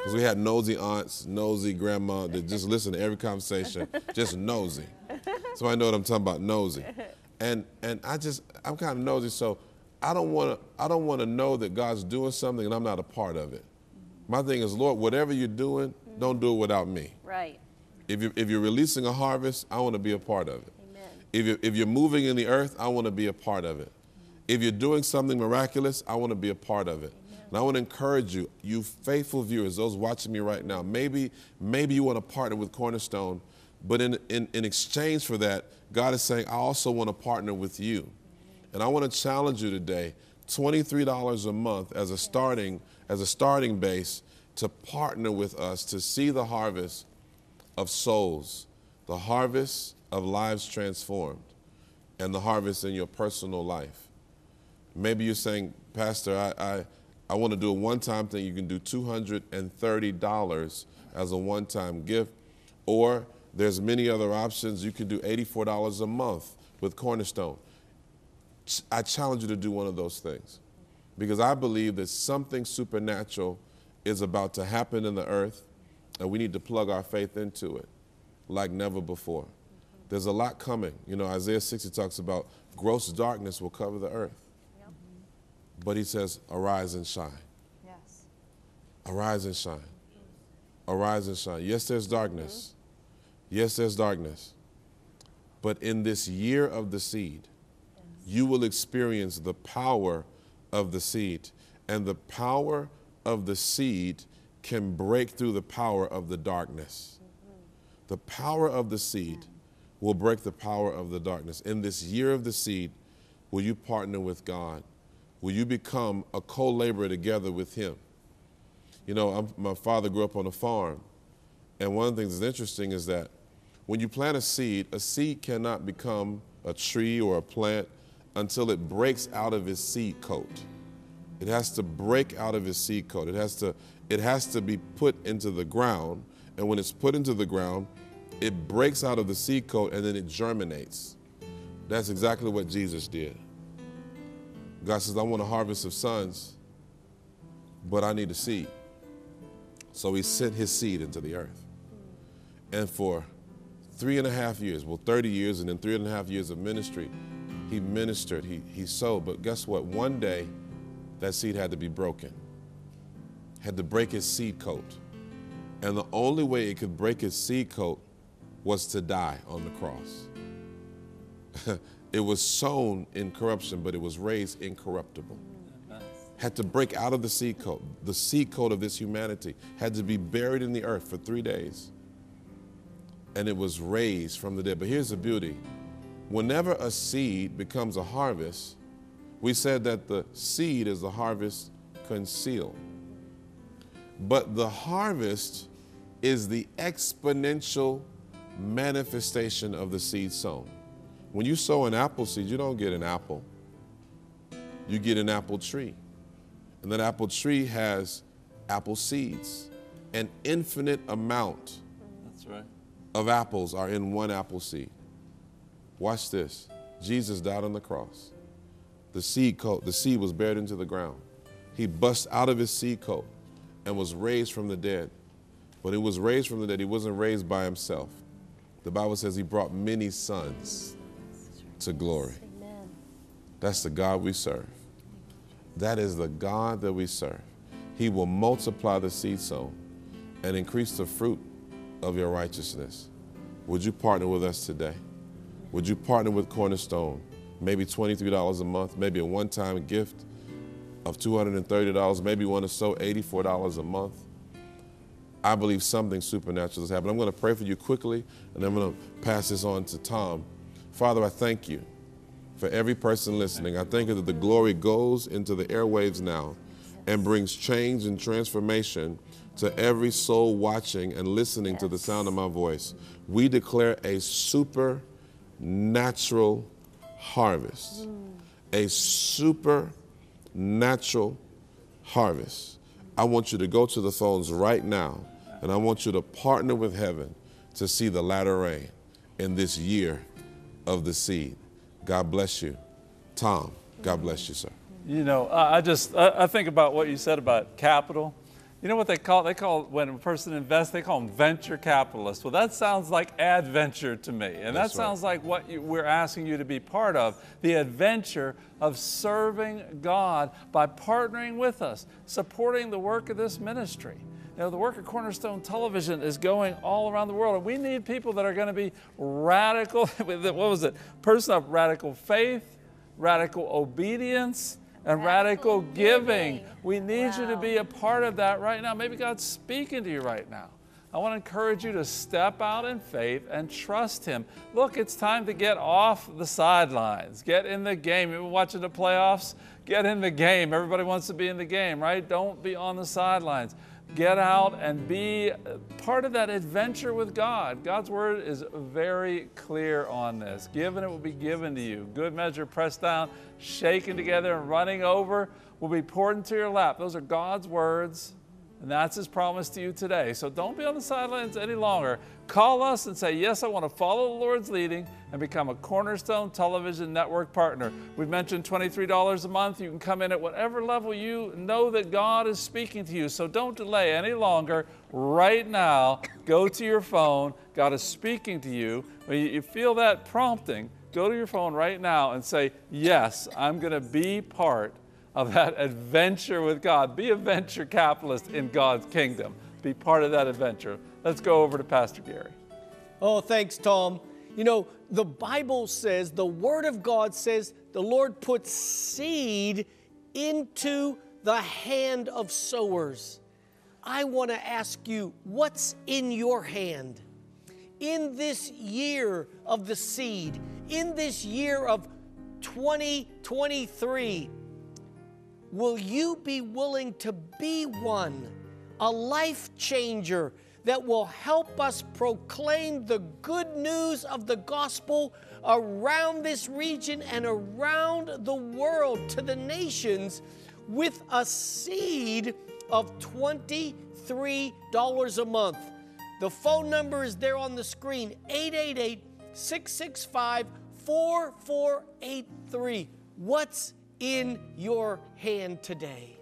Because we had nosy aunts, nosy grandma that just listen to every conversation, just nosy. So I know what I'm talking about, nosy. And and I just I'm kind of nosy, so I don't want to I don't want to know that God's doing something and I'm not a part of it. My thing is, Lord, whatever you're doing, don't do it without me. Right. If you're, if you're releasing a harvest, I want to be a part of it. If you're, if you're moving in the earth, I want to be a part of it. If you're doing something miraculous, I want to be a part of it. And I want to encourage you, you faithful viewers, those watching me right now, maybe, maybe you want to partner with Cornerstone, but in, in, in exchange for that, God is saying, I also want to partner with you. And I want to challenge you today, $23 a month as a starting, as a starting base to partner with us to see the harvest of souls, the harvest of lives transformed, and the harvest in your personal life. Maybe you're saying, Pastor, I, I, I want to do a one time thing. You can do $230 as a one time gift, or there's many other options. You can do $84 a month with Cornerstone. I challenge you to do one of those things because I believe that something supernatural is about to happen in the earth, and we need to plug our faith into it like never before. There's a lot coming. You know, Isaiah 60 talks about gross darkness will cover the earth. But he says, arise and shine. Yes. Arise and shine. Arise and shine. Yes, there's darkness. Mm-hmm. Yes, there's darkness. But in this year of the seed, you will experience the power of the seed. And the power of the seed can break through the power of the darkness. Mm-hmm. The power of the seed will break the power of the darkness. In this year of the seed, will you partner with God? Will you become a co laborer together with Him? You know, I'm, my father grew up on a farm, and one of the things that's interesting is that when you plant a seed, a seed cannot become a tree or a plant until it breaks out of its seed coat. It has to break out of its seed coat. It has to, it has to be put into the ground, and when it's put into the ground, it breaks out of the seed coat and then it germinates. That's exactly what Jesus did. God says, I want a harvest of sons, but I need a seed. So he sent his seed into the earth. And for three and a half years, well, 30 years and then three and a half years of ministry, he ministered, he, he sowed. But guess what? One day, that seed had to be broken, had to break its seed coat. And the only way it could break its seed coat was to die on the cross. it was sown in corruption, but it was raised incorruptible. Had to break out of the seed coat. The seed coat of this humanity had to be buried in the earth for three days. And it was raised from the dead. But here's the beauty whenever a seed becomes a harvest, we said that the seed is the harvest concealed. But the harvest is the exponential manifestation of the seed sown. When you sow an apple seed, you don't get an apple, you get an apple tree. And that apple tree has apple seeds. An infinite amount That's right. of apples are in one apple seed. Watch this. Jesus died on the cross. The seed coat, the seed was buried into the ground. He bust out of his seed coat and was raised from the dead. When he was raised from the dead, he wasn't raised by himself. The Bible says he brought many sons to glory. That's the God we serve. That is the God that we serve. He will multiply the seed sown and increase the fruit of your righteousness. Would you partner with us today? Would you partner with Cornerstone? Maybe $23 a month, maybe a one time gift of $230, maybe you want to sow $84 a month. I believe something supernatural has happened. I'm going to pray for you quickly, and I'm going to pass this on to Tom. Father, I thank you for every person listening. I thank you that the glory goes into the airwaves now and brings change and transformation to every soul watching and listening to the sound of my voice. We declare a supernatural harvest, mm. a supernatural harvest. I want you to go to the phones right now and I want you to partner with heaven to see the latter rain in this year of the seed. God bless you. Tom, God bless you, sir. You know, I just I think about what you said about capital. You know what they call they call when a person invests they call them venture capitalists. Well, that sounds like adventure to me, and that That's right. sounds like what you, we're asking you to be part of: the adventure of serving God by partnering with us, supporting the work of this ministry. You know, the work of Cornerstone Television is going all around the world, and we need people that are going to be radical. what was it? Person of radical faith, radical obedience, and radical, giving. We need you to be a part of that right now. Maybe God's speaking to you right now. I want to encourage you to step out in faith and trust Him. Look, it's time to get off the sidelines. Get in the game. You've been watching the playoffs? Get in the game. Everybody wants to be in the game, right? Don't be on the sidelines. Get out and be part of that adventure with God. God's word is very clear on this. Given it will be given to you. Good measure, pressed down, shaken together, and running over will be poured into your lap. Those are God's words. And that's his promise to you today. So don't be on the sidelines any longer. Call us and say, Yes, I want to follow the Lord's leading and become a Cornerstone Television Network partner. We've mentioned $23 a month. You can come in at whatever level you know that God is speaking to you. So don't delay any longer. Right now, go to your phone. God is speaking to you. When you feel that prompting, go to your phone right now and say, Yes, I'm going to be part of that adventure with God. Be a venture capitalist in God's kingdom. Be part of that adventure. Let's go over to Pastor Gary. Oh, thanks, Tom. You know, the Bible says, the Word of God says, the Lord puts seed into the hand of sowers. I want to ask you, what's in your hand? In this year of the seed, in this year of 2023, will you be willing to be one, a life changer that will help us proclaim the good news of the gospel around this region and around the world to the nations with a seed of $23 a month? The phone number is there on the screen 888 665 4483. What's in your hand today?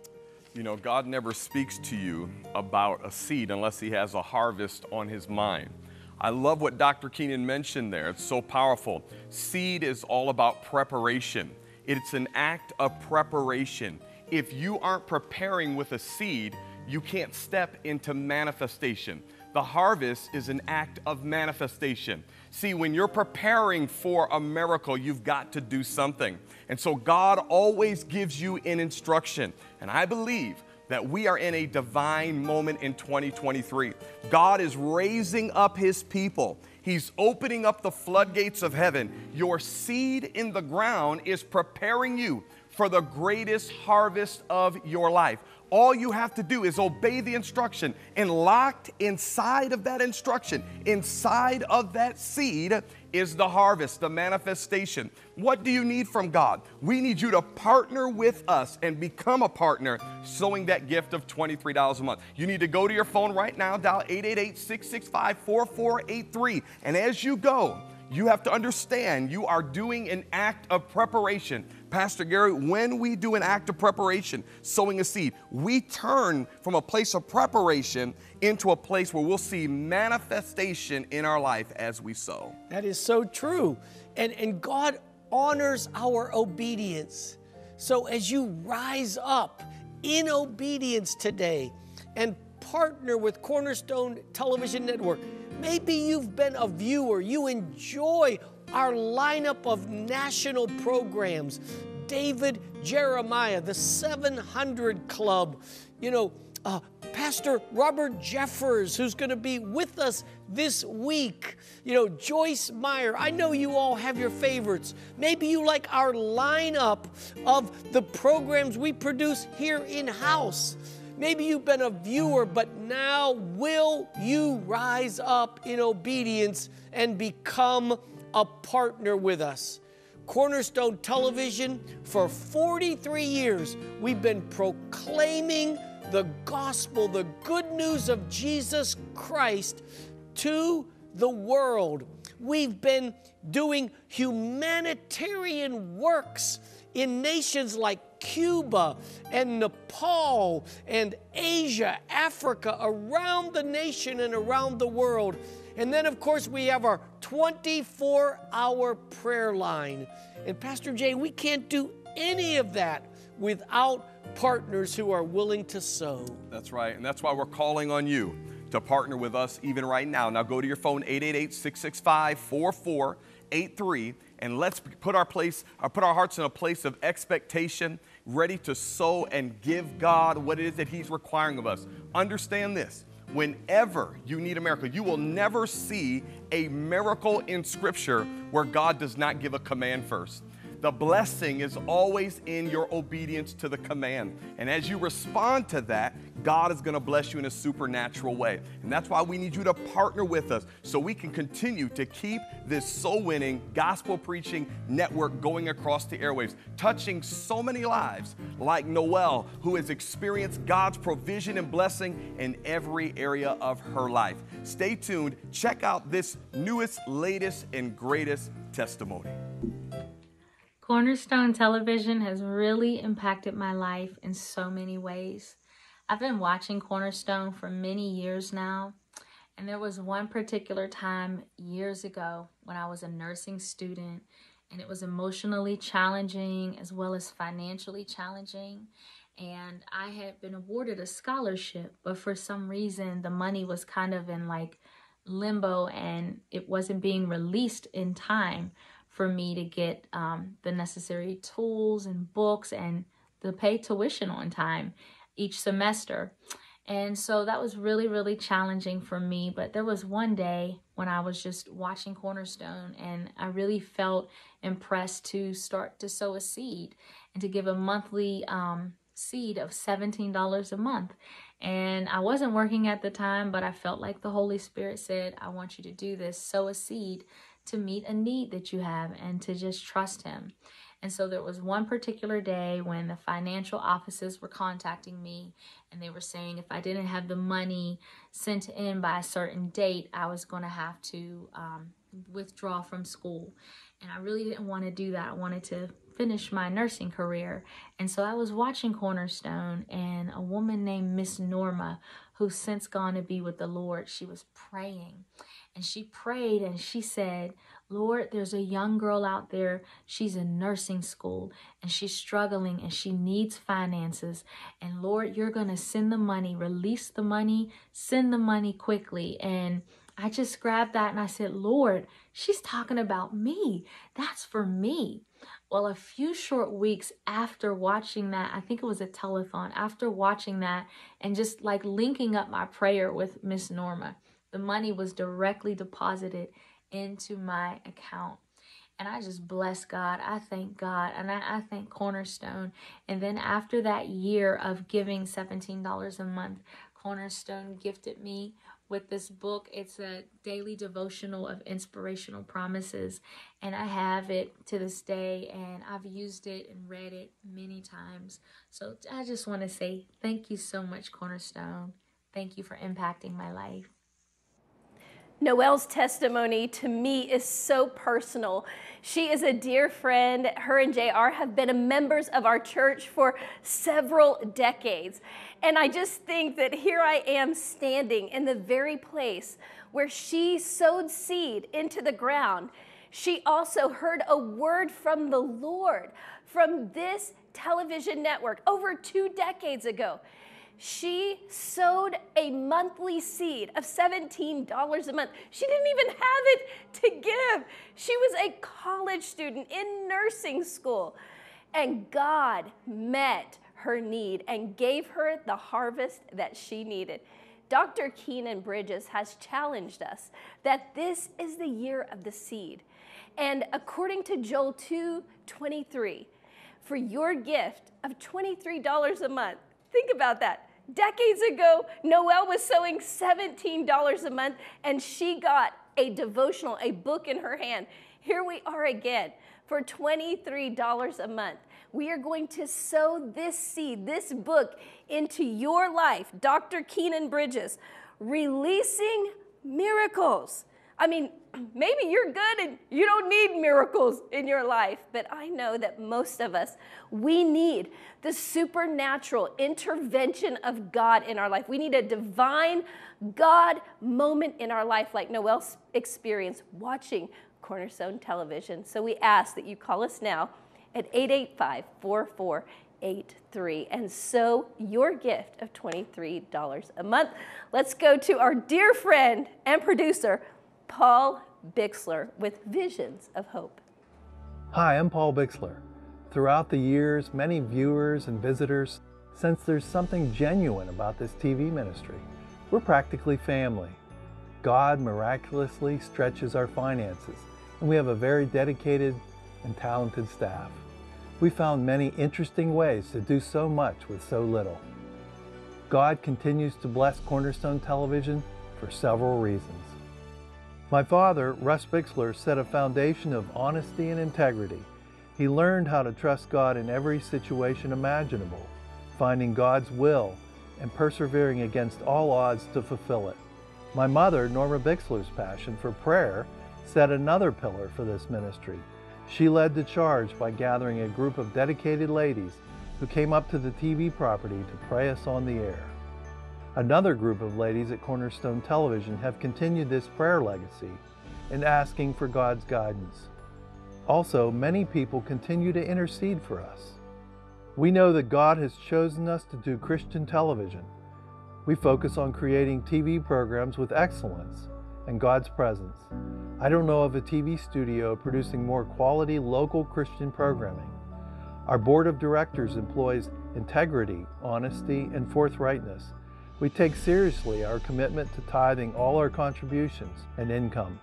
You know, God never speaks to you about a seed unless He has a harvest on His mind. I love what Dr. Kynan mentioned there. It's so powerful. Seed is all about preparation, it's an act of preparation. If you aren't preparing with a seed, you can't step into manifestation. The harvest is an act of manifestation. See, when you're preparing for a miracle, you've got to do something. And so God always gives you an instruction. And I believe that we are in a divine moment in 2023. God is raising up his people. He's opening up the floodgates of heaven. Your seed in the ground is preparing you for the greatest harvest of your life. All you have to do is obey the instruction, and locked inside of that instruction, inside of that seed, is the harvest, the manifestation. What do you need from God? We need you to partner with us and become a partner, sowing that gift of $23 a month. You need to go to your phone right now, dial 888 665 4483. And as you go, you have to understand you are doing an act of preparation. Pastor Gary, when we do an act of preparation, sowing a seed, we turn from a place of preparation into a place where we'll see manifestation in our life as we sow. That is so true. And, and God honors our obedience. So as you rise up in obedience today and partner with Cornerstone Television Network, maybe you've been a viewer, you enjoy our lineup of national programs. David Jeremiah, the 700 Club, you know, uh, Pastor Robert Jeffress, who's going to be with us this week. You know, Joyce Meyer. I know you all have your favorites. Maybe you like our lineup of the programs we produce here in house. Maybe you've been a viewer, but now will you rise up in obedience and become a partner with us? Cornerstone Television, for 43 years, we've been proclaiming the gospel, the good news of Jesus Christ to the world. We've been doing humanitarian works in nations like Cuba and Nepal and Asia, Africa, around the nation and around the world. And then, of course, we have our 24 hour prayer line. And Pastor Jay, we can't do any of that without partners who are willing to sow. That's right. And that's why we're calling on you to partner with us even right now. Now go to your phone 888-665-4483 and let's put our place uh, put our hearts in a place of expectation, ready to sow and give God what it is that he's requiring of us. Understand this. Whenever you need a miracle, you will never see a miracle in scripture where God does not give a command first. The blessing is always in your obedience to the command. And as you respond to that, God is going to bless you in a supernatural way. And that's why we need you to partner with us so we can continue to keep this soul winning, gospel preaching network going across the airwaves, touching so many lives like Noelle, who has experienced God's provision and blessing in every area of her life. Stay tuned. Check out this newest, latest, and greatest testimony. Cornerstone Television has really impacted my life in so many ways. I've been watching Cornerstone for many years now, and there was one particular time years ago when I was a nursing student, and it was emotionally challenging as well as financially challenging. And I had been awarded a scholarship, but for some reason, the money was kind of in like limbo and it wasn't being released in time for me to get um, the necessary tools and books and to pay tuition on time each semester. And so that was really, really challenging for me. But there was one day when I was just watching Cornerstone and I really felt impressed to start to sow a seed and to give a monthly um, seed of $17 a month. And I wasn't working at the time, but I felt like the Holy Spirit said, I want you to do this, sow a seed to meet a need that you have and to just trust Him. And so there was one particular day when the financial offices were contacting me and they were saying if I didn't have the money sent in by a certain date, I was going to have to um, withdraw from school. And I really didn't want to do that. I wanted to finish my nursing career. And so I was watching Cornerstone, and a woman named Miss Norma, who's since gone to be with the Lord, she was praying. And she prayed and she said, Lord, there's a young girl out there. She's in nursing school and she's struggling and she needs finances. And Lord, you're going to send the money, release the money, send the money quickly. And I just grabbed that and I said, Lord, she's talking about me. That's for me. Well, a few short weeks after watching that, I think it was a telethon, after watching that and just like linking up my prayer with Miss Norma, the money was directly deposited into my account. And I just bless God. I thank God. And I, I thank Cornerstone. And then after that year of giving $17 a month, Cornerstone gifted me with this book. It's a daily devotional of inspirational promises, and I have it to this day, and I've used it and read it many times. So I just want to say thank you so much, Cornerstone. Thank you for impacting my life. Noelle's testimony to me is so personal. She is a dear friend. Her and JR have been members of our church for several decades. And I just think that here I am standing in the very place where she sowed seed into the ground. She also heard a word from the Lord from this television network over two decades ago she sowed a monthly seed of $17 a month. She didn't even have it to give. She was a college student in nursing school. And God met her need and gave her the harvest that she needed. Dr. Kynan Bridges has challenged us that this is the year of the seed. And according to Joel 2 23, for your gift of $23 a month, think about that Decades ago, Noelle was sewing $17 a month and she got a devotional, a book in her hand. Here we are again for $23 a month. We are going to sow this seed, this book into your life. Dr. Kynan Bridges, releasing miracles. I mean, maybe you're good and you don't need miracles in your life, but I know that most of us, we need the supernatural intervention of God in our life. We need a divine God moment in our life, like Noelle's experience watching Cornerstone Television. So we ask that you call us now at 885 4483 and sow your gift of $23 a month. Let's go to our dear friend and producer, Paul Bixler with Visions of Hope. Hi, I'm Paul Bixler. Throughout the years, many viewers and visitors sense there's something genuine about this TV ministry. We're practically family. God miraculously stretches our finances, and we have a very dedicated and talented staff. We found many interesting ways to do so much with so little. God continues to bless Cornerstone Television for several reasons. My father, Russ Bixler, set a foundation of honesty and integrity. He learned how to trust God in every situation imaginable, finding God's will and persevering against all odds to fulfill it. My mother, Norma Bixler's passion for prayer, set another pillar for this ministry. She led the charge by gathering a group of dedicated ladies who came up to the TV property to pray us on the air. Another group of ladies at Cornerstone Television have continued this prayer legacy in asking for God's guidance. Also, many people continue to intercede for us. We know that God has chosen us to do Christian television. We focus on creating TV programs with excellence and God's presence. I don't know of a TV studio producing more quality local Christian programming. Our board of directors employs integrity, honesty, and forthrightness we take seriously our commitment to tithing all our contributions and income.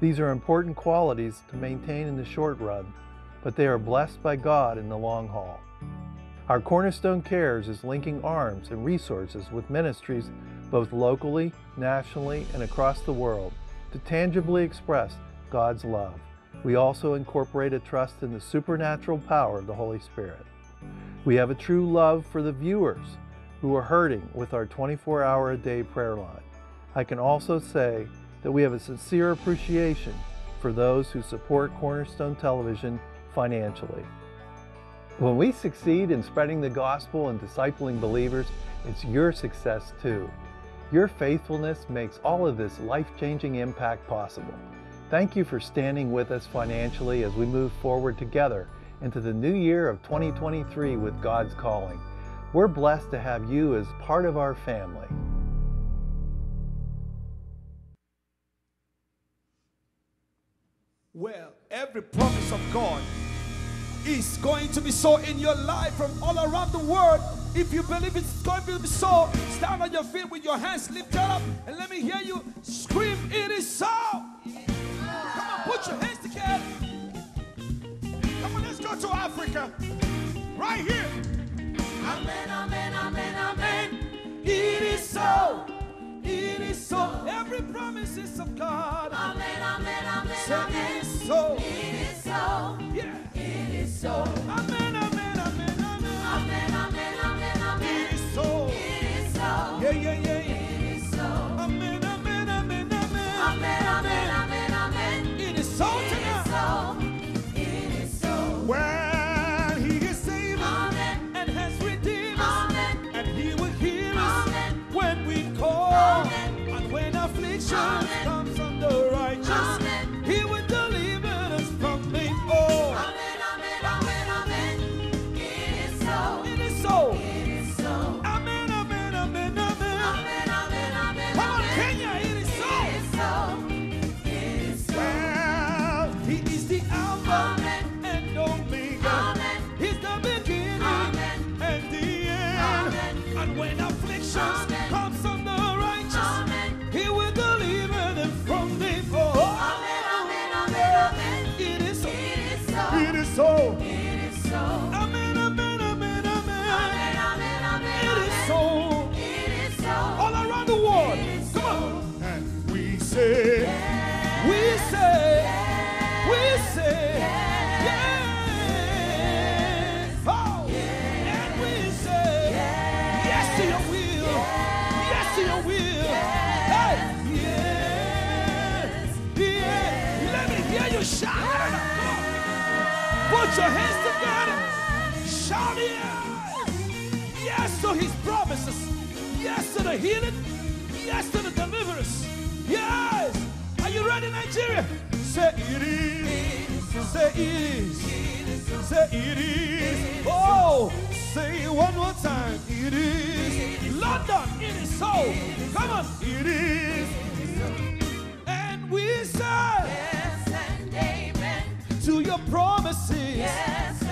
These are important qualities to maintain in the short run, but they are blessed by God in the long haul. Our Cornerstone Cares is linking arms and resources with ministries both locally, nationally, and across the world to tangibly express God's love. We also incorporate a trust in the supernatural power of the Holy Spirit. We have a true love for the viewers who are hurting with our 24 hour a day prayer line. I can also say that we have a sincere appreciation for those who support Cornerstone Television financially. When we succeed in spreading the gospel and discipling believers, it's your success too. Your faithfulness makes all of this life changing impact possible. Thank you for standing with us financially as we move forward together into the new year of 2023 with God's calling. We're blessed to have you as part of our family. Well, every promise of God is going to be so in your life from all around the world. If you believe it's going to be so, stand on your feet with your hands lifted up and let me hear you scream, It is so. Come on, put your hands together. Come on, let's go to Africa. Right here. Amen, amen, amen, amen. It is so. It is so. Every promise is of God. Amen, amen, amen. Say it is so. It is so. Yeah. It is so. Amen, amen, amen, amen. Amen, amen, amen, amen. It is so. It is so. Yeah, yeah, yeah, the healing. Yes to the deliverance. Yes. Are you ready, Nigeria? Say it is. Say it is. Say it is. Oh, say it one more time. It is. London, it is so. Come on. It is. And we say yes and amen to your promises. Yes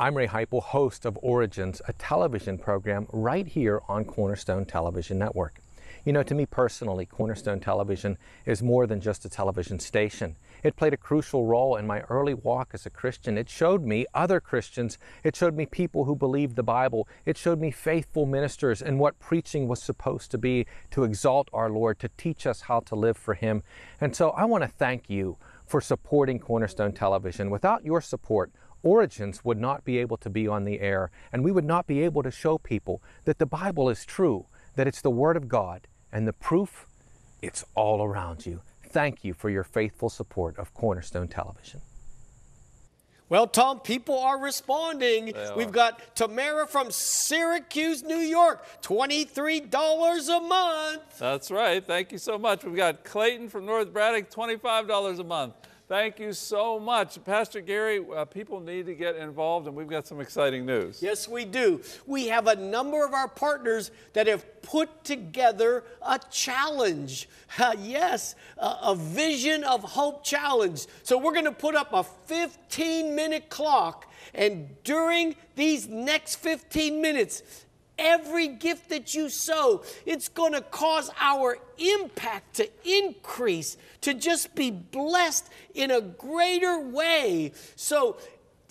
I'm Ray Heipel, host of Origins, a television program right here on Cornerstone Television Network. You know, to me personally, Cornerstone Television is more than just a television station. It played a crucial role in my early walk as a Christian. It showed me other Christians. It showed me people who believed the Bible. It showed me faithful ministers and what preaching was supposed to be to exalt our Lord, to teach us how to live for Him. And so I want to thank you for supporting Cornerstone Television. Without your support, Origins would not be able to be on the air, and we would not be able to show people that the Bible is true, that it's the Word of God, and the proof, it's all around you. Thank you for your faithful support of Cornerstone Television. Well, Tom, people are responding. are. We've got Tamara from Syracuse, New York, $23 a month. That's right. Thank you so much. We've got Clayton from North Braddock, $25 a month. Thank you so much. Pastor Gary, uh, people need to get involved, and we've got some exciting news. Yes, we do. We have a number of our partners that have put together a challenge. Uh, yes, a, a Vision of Hope challenge. So we're going to put up a 15 minute clock, and during these next 15 minutes, every gift that you sow, it's going to cause our impact to increase, to just be blessed in a greater way. So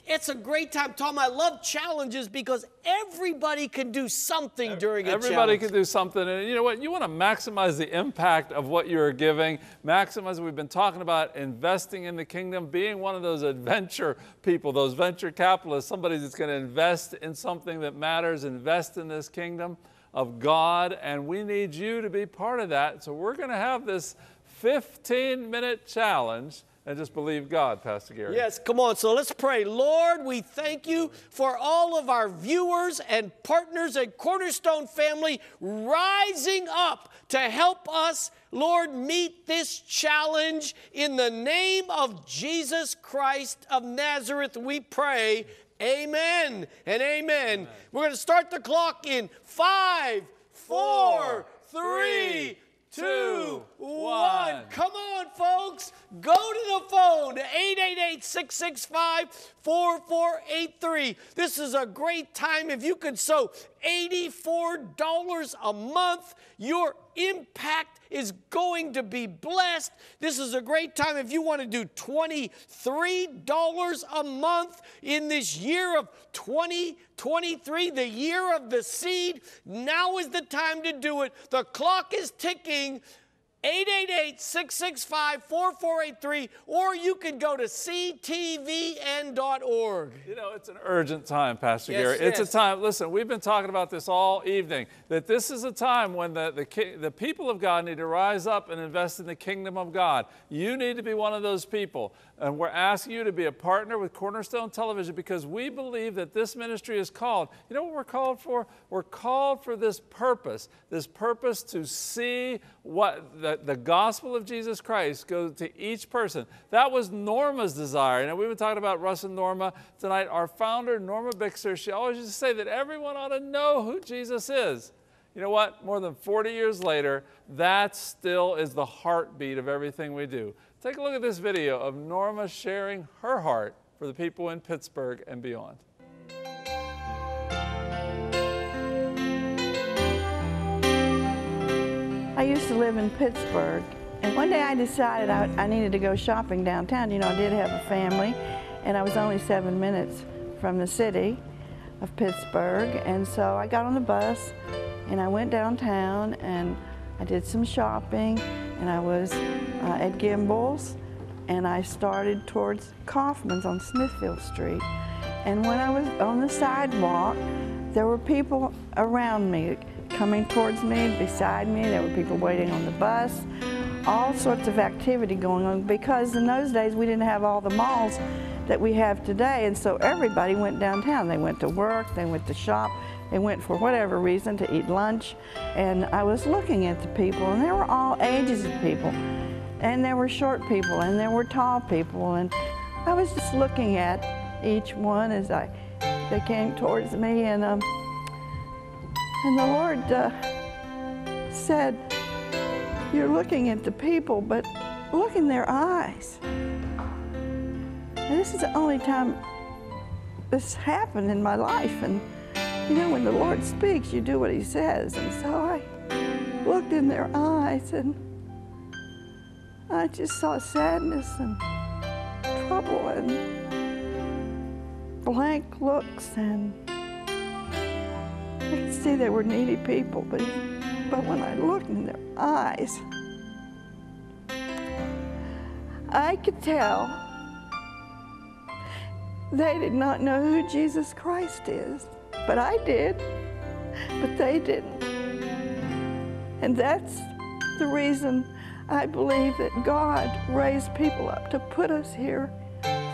it's a great time. Tom, I love challenges because everybody can do something during a Everybody challenge. can do something. And you know what? You want to maximize the impact of what you're giving. Maximize, we've been talking about investing in the kingdom, being one of those adventure people, those venture capitalists, somebody that's going to invest in something that matters, invest in this kingdom of God. And we need you to be part of that. So we're going to have this 15 minute challenge and just believe God, Pastor Gary. Yes, come on. So let's pray. Lord, we thank you for all of our viewers and partners at Cornerstone Family rising up to help us, Lord, meet this challenge. In the name of Jesus Christ of Nazareth, we pray. Amen and amen. We're going to start the clock in five, four, three, two, one. Come on, folks. Go to phone, 888 665 4483. This is a great time. If you could sow $84 a month, your impact is going to be blessed. This is a great time if you want to do $23 a month in this year of 2023, the year of the seed. Now is the time to do it. The clock is ticking. 888-665-4483 or you can go to ctvn.org. You know, it's an urgent time, Pastor Yes, Gary. It's yes. a time, listen, we've been talking about this all evening, that this is a time when the, the, the people of God need to rise up and invest in the kingdom of God. You need to be one of those people. And we're asking you to be a partner with Cornerstone Television because we believe that this ministry is called. You know what we're called for? We're called for this purpose, this purpose to see what the, the gospel of Jesus Christ go to each person. That was Norma's desire. And we've been talking about Russ and Norma tonight. Our founder, Norma Bixler, she always used to say that everyone ought to know who Jesus is. You know what? More than 40 years later, that still is the heartbeat of everything we do. Take a look at this video of Norma sharing her heart for the people in Pittsburgh and beyond. I used to live in Pittsburgh, and one day I decided I, I needed to go shopping downtown. You know, I did have a family, and I was only seven minutes from the city of Pittsburgh, and so I got on the bus and I went downtown and I did some shopping, and I was uh, at Gimbel's, and I started towards Kaufmann's on Smithfield Street. And when I was on the sidewalk, there were people around me coming towards me, beside me. There were people waiting on the bus. All sorts of activity going on because in those days we didn't have all the malls that we have today. And so everybody went downtown. They went to work, they went to shop, they went for whatever reason to eat lunch. And I was looking at the people, and there were all ages of people. And there were short people, and there were tall people. And I was just looking at each one as I they came towards me, and um, and the Lord uh, said, "You're looking at the people, but look in their eyes." And this is the only time this happened in my life, and you know, when the Lord speaks, you do what He says, and so I looked in their eyes, and I just saw sadness and trouble and blank looks and I could see they were needy people, but, but when I looked in their eyes, I could tell they did not know who Jesus Christ is. But I did, but they didn't. And that's the reason I believe that God raised people up to put us here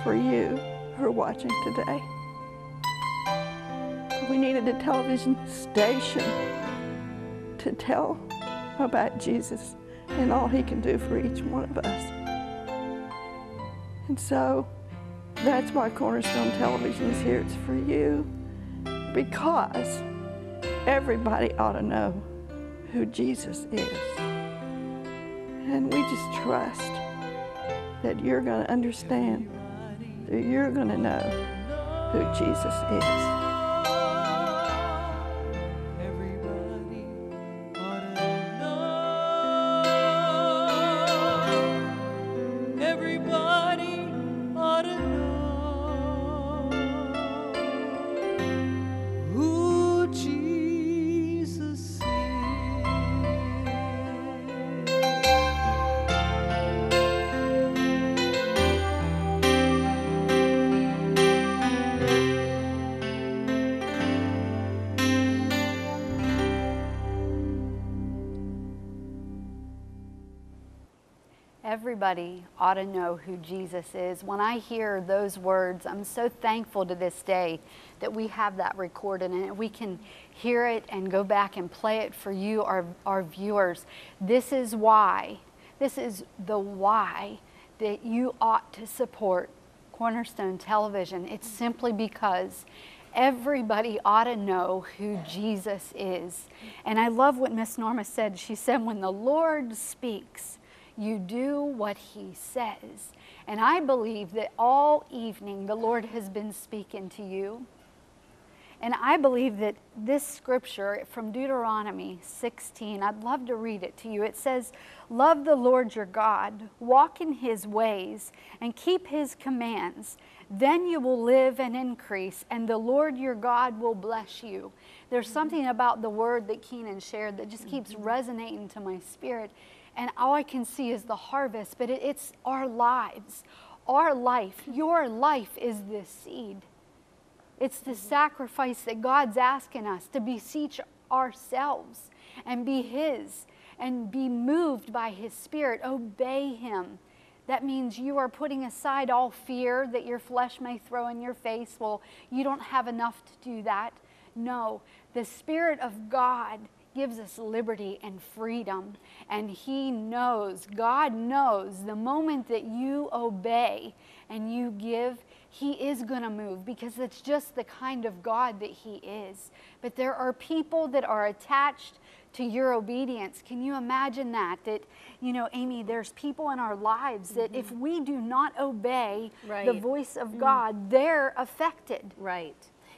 for you who are watching today. We needed a television station to tell about Jesus and all he can do for each one of us. And so that's why Cornerstone Television is here. It's for you because everybody ought to know who Jesus is. And we just trust that you're going to understand, that you're going to know who Jesus is. Ought to know who Jesus is. When I hear those words, I'm so thankful to this day that we have that recorded and we can hear it and go back and play it for you, our, our viewers. This is why, this is the why that you ought to support Cornerstone Television. It's simply because everybody ought to know who Jesus is. And I love what Miss Norma said. She said, when the Lord speaks, you do what he says. And I believe that all evening the Lord has been speaking to you. And I believe that this scripture from Deuteronomy 16, I'd love to read it to you. It says, Love the Lord your God, walk in his ways, and keep his commands. Then you will live and increase, and the Lord your God will bless you. There's something about the word that Kynan shared that just keeps mm-hmm. resonating to my spirit. And all I can see is the harvest, but it, it's our lives. Our life, your life is this seed. It's the sacrifice that God's asking us to beseech ourselves and be His and be moved by His Spirit. Obey Him. That means you are putting aside all fear that your flesh may throw in your face. Well, you don't have enough to do that. No, the Spirit of God gives us liberty and freedom. And He knows, God knows, the moment that you obey and you give, He is going to move because it's just the kind of God that He is. But there are people that are attached to your obedience. Can you imagine that? That, you know, Amy, there's people in our lives that if we do not obey the voice of Mhm. God, they're affected. Right.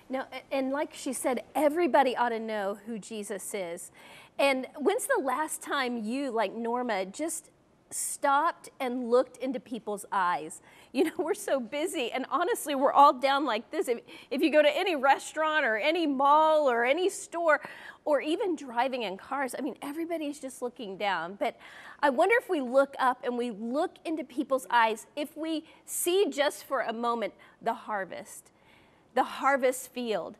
No, a- and like she said, everybody ought to know who Jesus is. And when's the last time you, like Norma, just stopped and looked into people's eyes? You know, we're so busy, and honestly, we're all down like this. If, if you go to any restaurant or any mall or any store, or even driving in cars, I mean, everybody's just looking down. But I wonder if we look up and we look into people's eyes, if we see just for a moment the harvest the harvest field.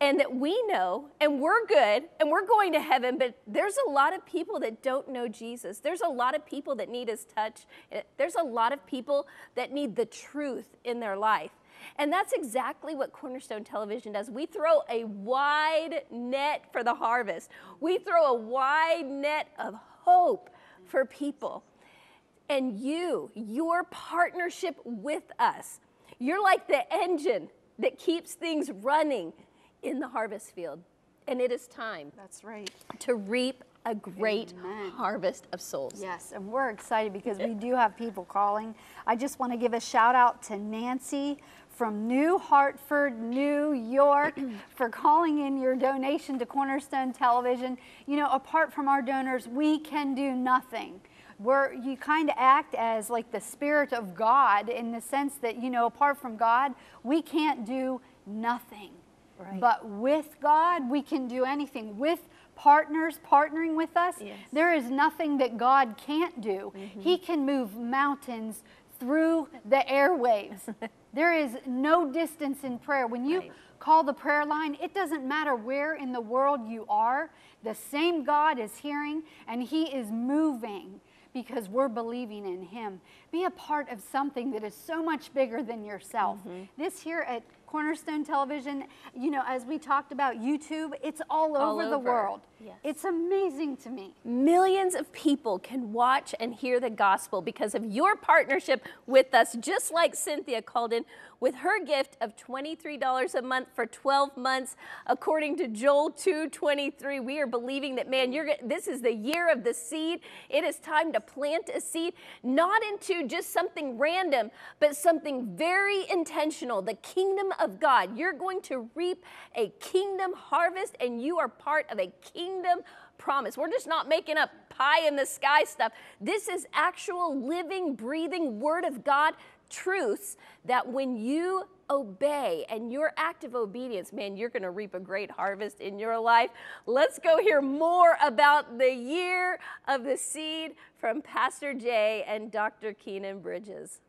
And that we know, and we're good, and we're going to heaven, but there's a lot of people that don't know Jesus. There's a lot of people that need his touch. Eh, There's a lot of people that need the truth in their life. And that's exactly what Cornerstone Television does. We throw a wide net for the harvest, we throw a wide net of hope for people and you, your partnership with us. You're like the engine that keeps things running in the harvest field. And it is time. That's right. To reap a great harvest of souls. Yes, and we're excited because we do have people calling. I just want to give a shout out to Nancy from New Hartford, New York, for calling in your donation to Cornerstone Television. You know, apart from our donors, we can do nothing. We're, you kind of act as like the Spirit of God in the sense that, you know, apart from God, we can't do nothing. Right. But with God, we can do anything. With partners partnering with us, there is nothing that God can't do. Mm-hmm. He can move mountains through the airwaves. there is no distance in prayer. When you call the prayer line, it doesn't matter where in the world you are, the same God is hearing and He is moving because we're believing in Him. Be a part of something that is so much bigger than yourself. Mm-hmm. This here at Cornerstone Television, you know, as we talked about YouTube, it's all, All over, the world. Yes. It's amazing to me. Millions of people can watch and hear the gospel because of your partnership with us, just like Cynthia called in with her gift of $23 a month for 12 months. According to Joel 2:23, we are believing that man, you're this is the year of the seed. It is time to plant a seed, not into just something random, but something very intentional, the kingdom of God. You're going to reap a kingdom harvest and you are part of a kingdom promise. We're just not making up pie in the sky stuff. This is actual living, breathing word of God truths that when you obey and your act of obedience, man, you're going to reap a great harvest in your life. Let's go hear more about the year of the seed from Pastor Jay and Dr. Kynan Bridges.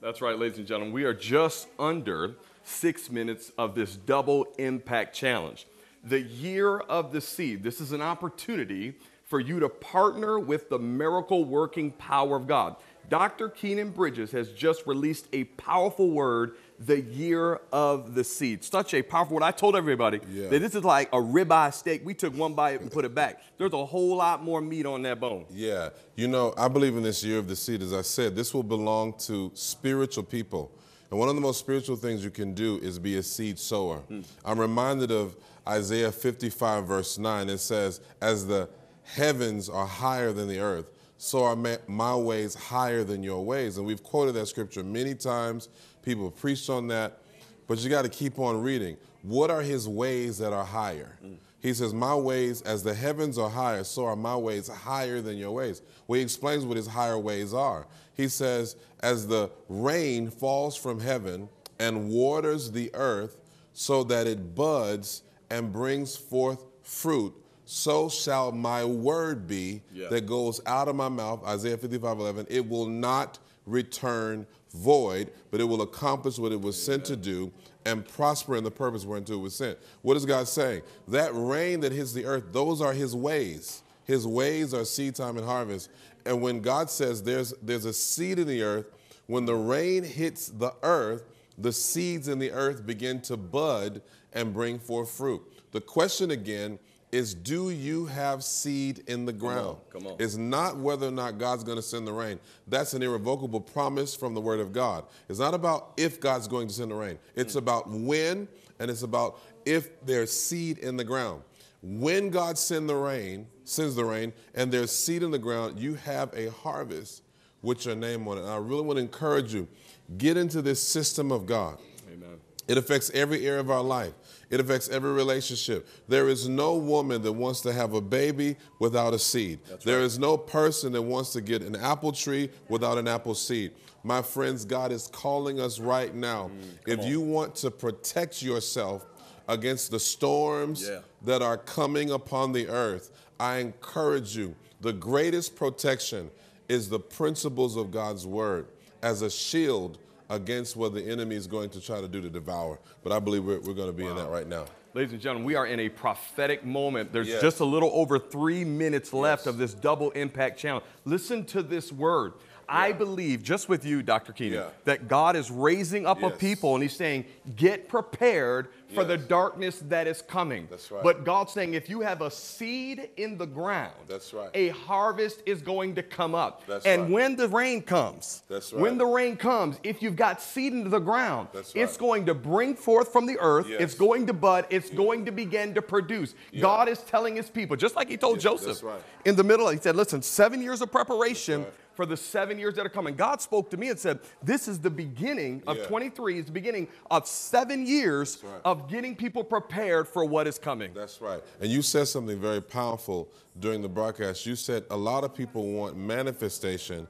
That's right, ladies and gentlemen. We are just under six minutes of this double impact challenge. The year of the seed. This is an opportunity for you to partner with the miracle working power of God. Dr. Kynan Bridges has just released a powerful word, the year of the seed. Such a powerful word. I told everybody that this is like a ribeye steak. We took one bite and put it back. There's a whole lot more meat on that bone. Yeah, you know, I believe in this year of the seed. As I said, this will belong to spiritual people. And one of the most spiritual things you can do is be a seed sower. Hmm. I'm reminded of Isaiah 55, verse 9. It says, As the heavens are higher than the earth, so are my ways higher than your ways. And we've quoted that scripture many times. People have preached on that. But you got to keep on reading. What are his ways that are higher? Hmm. He says, My ways, as the heavens are higher, so are my ways higher than your ways. Well, he explains what his higher ways are. He says, As the rain falls from heaven and waters the earth so that it buds and brings forth fruit, so shall my word be Yeah. that goes out of my mouth. Isaiah 55 11. It will not return void, but it will accomplish what it was sent to do and prosper in the purpose whereunto it was sent. What is God saying? That rain that hits the earth, those are his ways. His ways are seed time and harvest. And when God says there's there's a seed in the earth, when the rain hits the earth, the seeds in the earth begin to bud and bring forth fruit. The question again is do you have seed in the ground? come on. It's not whether or not God's going to send the rain. That's an irrevocable promise from the Word of God. It's not about if God's going to send the rain, it's mm. about when, and it's about if there's seed in the ground. When God send the rain, sends the rain, and there's seed in the ground, you have a harvest with your name on it. And I really want to encourage you get into this system of God. Amen. It affects every area of our life. It affects every relationship. There is no woman that wants to have a baby without a seed. There is no person that wants to get an apple tree without an apple seed. My friends, God is calling us right now. if you want to protect yourself against the storms Yeah. that are coming upon the earth, I encourage you. The greatest protection is the principles of God's word as a shield against what the enemy is going to try to do to devour. But I believe we're, we're going to be in that right now. Ladies and gentlemen, we are in a prophetic moment. There's Yes. just a little over three minutes left of this double impact challenge. Listen to this word. I believe, just with you, Dr. Kynan, Yeah. that God is raising up a people and He's saying, get prepared for the darkness that is coming. That's right. But God's saying, if you have a seed in the ground, That's right. a harvest is going to come up. That's and right. when the rain comes, That's when the rain comes, if you've got seed into the ground, That's it's going to bring forth from the earth. Yes. It's going to bud. It's going to begin to produce. God is telling his people, just like he told Joseph that's right. in the middle, he said, listen, seven years of preparation for the seven years that are coming. God spoke to me and said, this is the beginning of Yeah. 23, it's the beginning of seven years right. of getting people prepared for what is coming. That's right. And you said something very powerful during the broadcast. You said a lot of people want manifestation,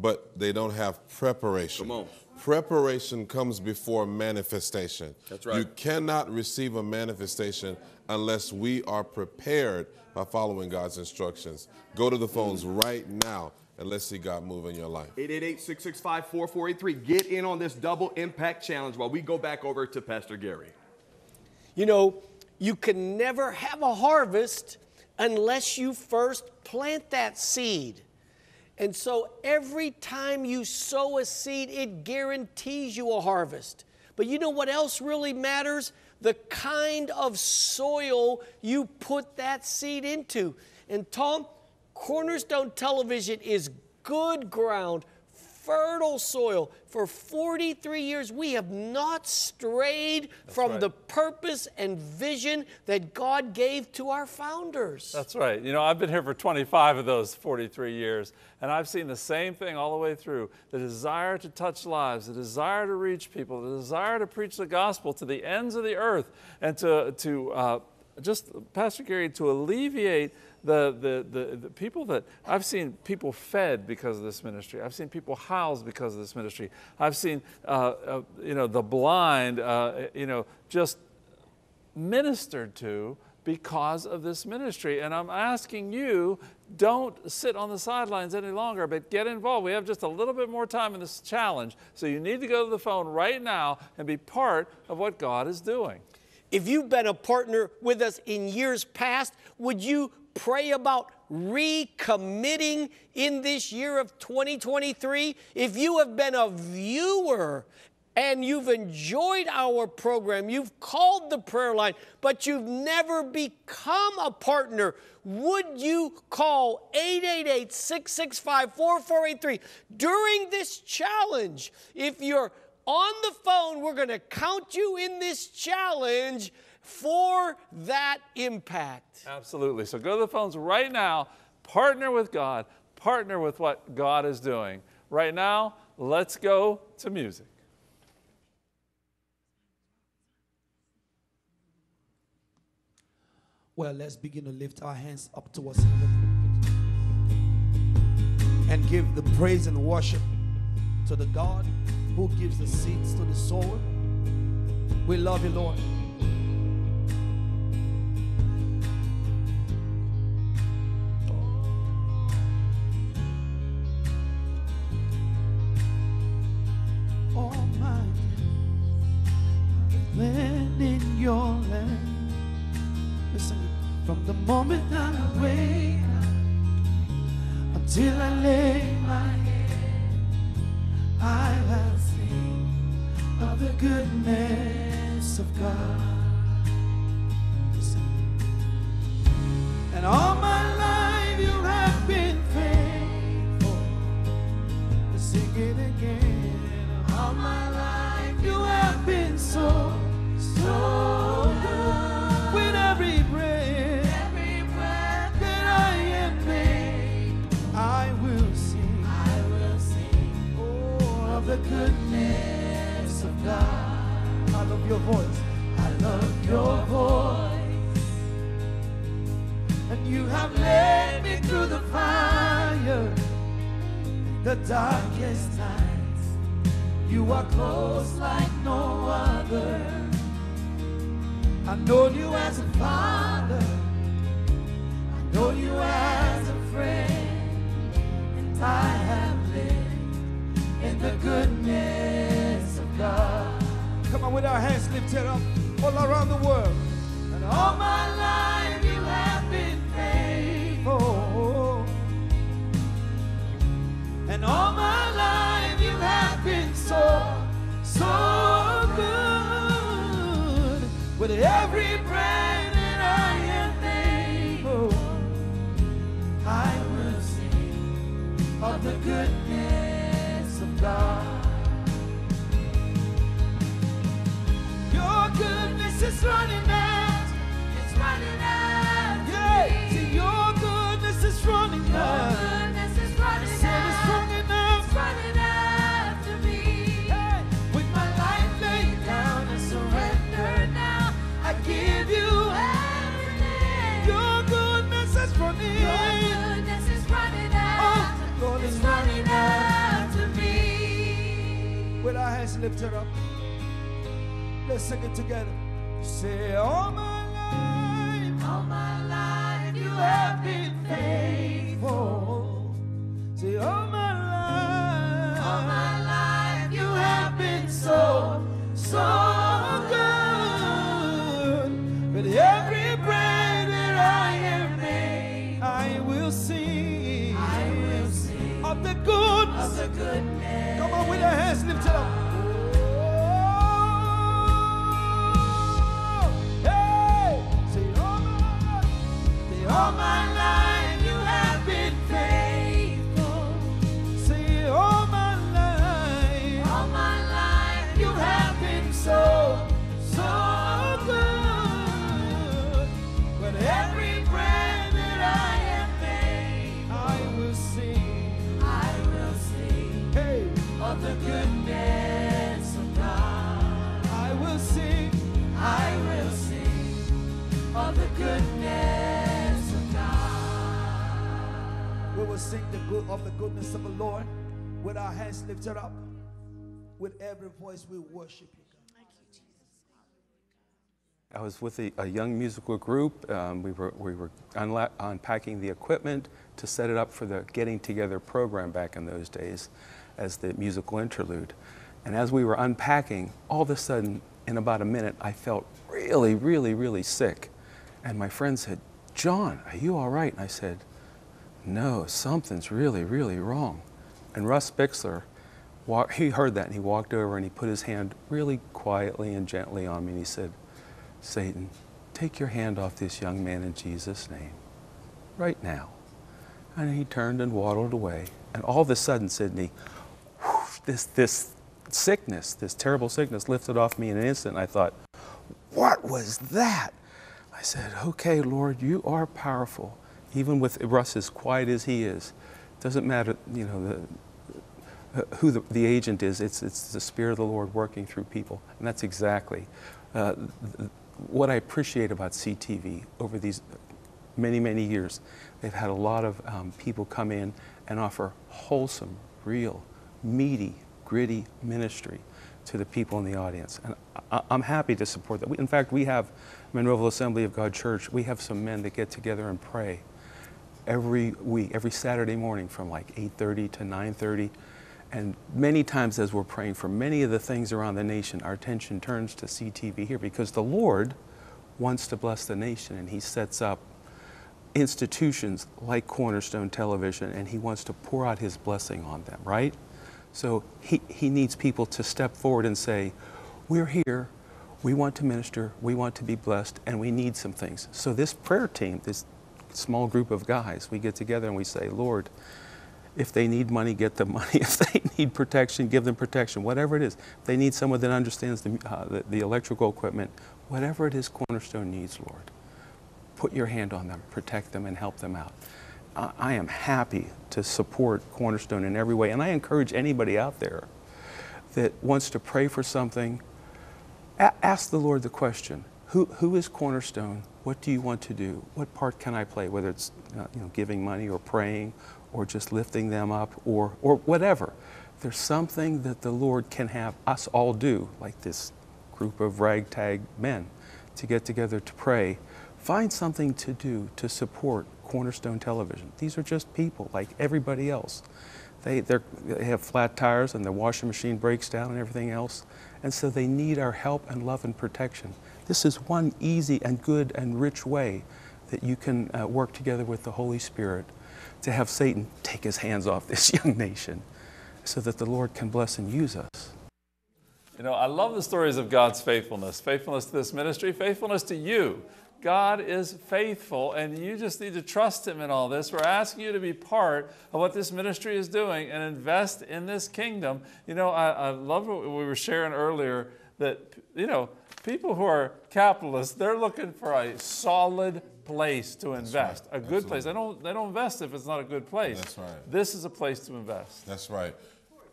but they don't have preparation. Come on. Preparation comes before manifestation. That's right. You cannot receive a manifestation unless we are prepared by following God's instructions. Go to the phones right now and let's see God move in your life. 888-665-4483. Get in on this double impact challenge while we go back over to Pastor Gary. You know, you can never have a harvest unless you first plant that seed. And so every time you sow a seed, it guarantees you a harvest. But you know what else really matters? The kind of soil you put that seed into. And Tom, Cornerstone Television is good ground, fertile soil. For 43 years, we have not strayed from right. the purpose and vision that God gave to our founders. That's right. You know, I've been here for 25 of those 43 years, and I've seen the same thing all the way through the desire to touch lives, the desire to reach people, the desire to preach the gospel to the ends of the earth, and to, to uh, just, Pastor Gary, to alleviate the, the, the, the, people that I've seen people fed because of this ministry. I've seen people housed because of this ministry. I've seen, uh, uh, you know, the blind, uh, you know, just ministered to because of this ministry. And I'm asking you, don't sit on the sidelines any longer, but get involved. We have just a little bit more time in this challenge. So you need to go to the phone right now and be part of what God is doing. If you've been a partner with us in years past, would you pray about recommitting in this year of 2023? If you have been a viewer and you've enjoyed our program, you've called the prayer line, but you've never become a partner, would you call 888 665 4483 during this challenge? If you're on the phone, we're going to count you in this challenge for that impact. Absolutely. So go to the phones right now, partner with God, partner with what God is doing. Right now, let's go to music. Well, let's begin to lift our hands up towards heaven and give the praise and worship to the God who gives the seeds to the sower. We love you, Lord. Sing the good of the goodness of the Lord with our hands lifted up. With every voice we worship you. God. you I was with a, a young musical group. Um, we were, we were unla- unpacking the equipment to set it up for the getting together program back in those days as the musical interlude. And as we were unpacking, all of a sudden, in about a minute, I felt really, really, really sick. And my friend said, John, are you all right? And I said, No, something's really, really wrong. And Russ Bixler, he heard that and he walked over and he put his hand really quietly and gently on me and he said, Satan, take your hand off this young man in Jesus' name, right now. And he turned and waddled away. And all of a sudden, Sydney, whoosh, this, this sickness, this terrible sickness lifted off me in an instant. I thought, what was that? I said, okay, Lord, you are powerful. Even with Russ as quiet as he is, doesn't matter, you know, the, who the, the agent is, it's, it's the Spirit of the Lord working through people. And that's exactly uh, what I appreciate about CTV over these many, many years. They've had a lot of um, people come in and offer wholesome, real, meaty, gritty ministry to the people in the audience. And I, I'm happy to support that. We, in fact, we have Monroeville Assembly of God Church, we have some men that get together and pray every week, every Saturday morning from like 8.30 to 9.30. And many times as we're praying for many of the things around the nation, our attention turns to CTV here because the Lord wants to bless the nation and he sets up institutions like Cornerstone Television and he wants to pour out his blessing on them, right? So he, he needs people to step forward and say, We're here, we want to minister, we want to be blessed, and we need some things. So this prayer team, this small group of guys, we get together and we say, Lord, if they need money, get them money. If they need protection, give them protection. Whatever it is. If they need someone that understands the, uh, the, the electrical equipment, whatever it is Cornerstone needs, Lord, put your hand on them, protect them, and help them out. I, I am happy to support Cornerstone in every way. And I encourage anybody out there that wants to pray for something, ask the Lord the question who, who is Cornerstone? What do you want to do? What part can I play? Whether it's uh, you know, giving money or praying or just lifting them up or, or whatever. There's something that the Lord can have us all do, like this group of ragtag men, to get together to pray. Find something to do to support Cornerstone Television. These are just people like everybody else. They, they have flat tires and their washing machine breaks down and everything else. And so they need our help and love and protection. This is one easy and good and rich way that you can uh, work together with the Holy Spirit to have Satan take his hands off this young nation so that the Lord can bless and use us. You know, I love the stories of God's faithfulness faithfulness to this ministry, faithfulness to you. God is faithful, and you just need to trust Him in all this. We're asking you to be part of what this ministry is doing and invest in this kingdom. You know, I, I love what we were sharing earlier that, you know, people who are capitalists, they're looking for a solid place to invest, a good place. They don't, they don't invest if it's not a good place. That's right. This is a place to invest. That's right.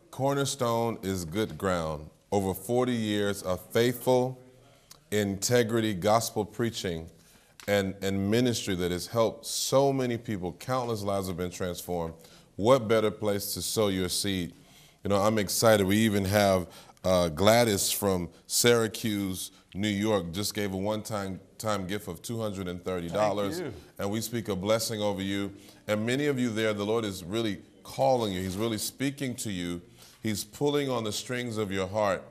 Cornerstone is good ground. Over 40 years of faithful, integrity gospel preaching and, and ministry that has helped so many people. Countless lives have been transformed. What better place to sow your seed? You know, I'm excited. We even have uh, Gladys from Syracuse, New York, just gave a one-time time gift of $230. And we speak a blessing over you. And many of you there, the Lord is really calling you. He's really speaking to you. He's pulling on the strings of your heart.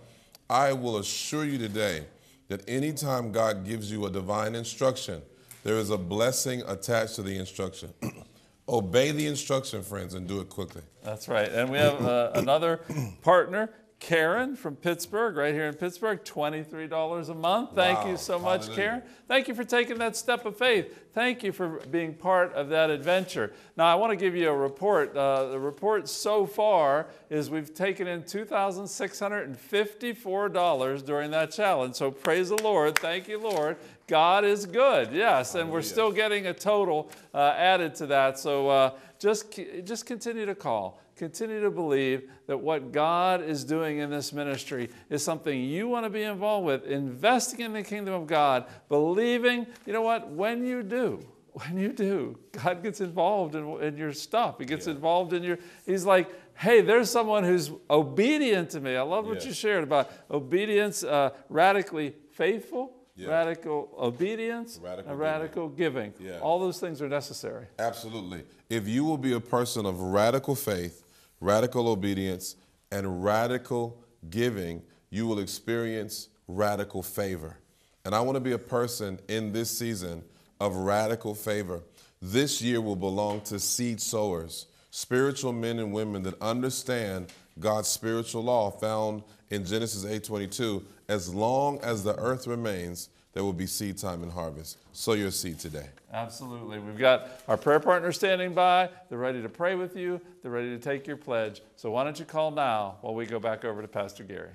I will assure you today that anytime God gives you a divine instruction, there is a blessing attached to the instruction. Obey the instruction, friends, and do it quickly. That's right. And we have uh, another partner, Karen from Pittsburgh, right here in Pittsburgh, $23 a month. Thank Wow. you so much, Hallelujah. Karen. Thank you for taking that step of faith. Thank you for being part of that adventure. Now, I want to give you a report. Uh, the report so far is we've taken in $2,654 during that challenge. So praise the Lord. Thank you, Lord. God is good. Yes, and we're still getting a total uh, added to that. So uh, just, just continue to call. Continue to believe that what God is doing in this ministry is something you want to be involved with, investing in the kingdom of God, believing, you know what, when you do, when you do, God gets involved in, in your stuff. He gets involved in your, he's like, hey, there's someone who's obedient to me. I love what Yeah. you shared about obedience, uh, radically faithful, Yeah. radical obedience, Radical and radical giving. Yeah. All those things are necessary. Absolutely. If you will be a person of radical faith, radical obedience, and radical giving, you will experience radical favor. And I want to be a person in this season of radical favor. This year will belong to seed sowers, spiritual men and women that understand God's spiritual law found in Genesis 8:22. As long as the earth remains, there will be seed time and harvest. Sow your seed today. Absolutely. We've got our prayer partners standing by. They're ready to pray with you. They're ready to take your pledge. So why don't you call now while we go back over to Pastor Gary?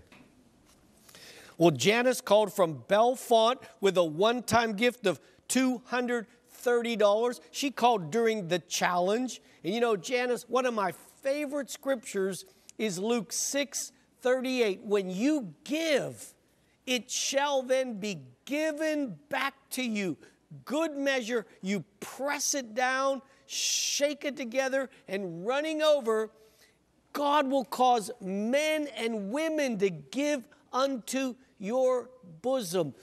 Well, Janice called from Bellefonte with a one time gift of $230. She called during the challenge. And you know, Janice, one of my favorite scriptures is Luke 6 38. When you give, it shall then be given back to you. Good measure, you press it down, shake it together, and running over, God will cause men and women to give unto your bosom.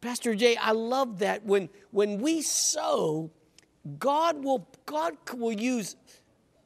Pastor Jay, I love that. When, when we sow, God will, God will use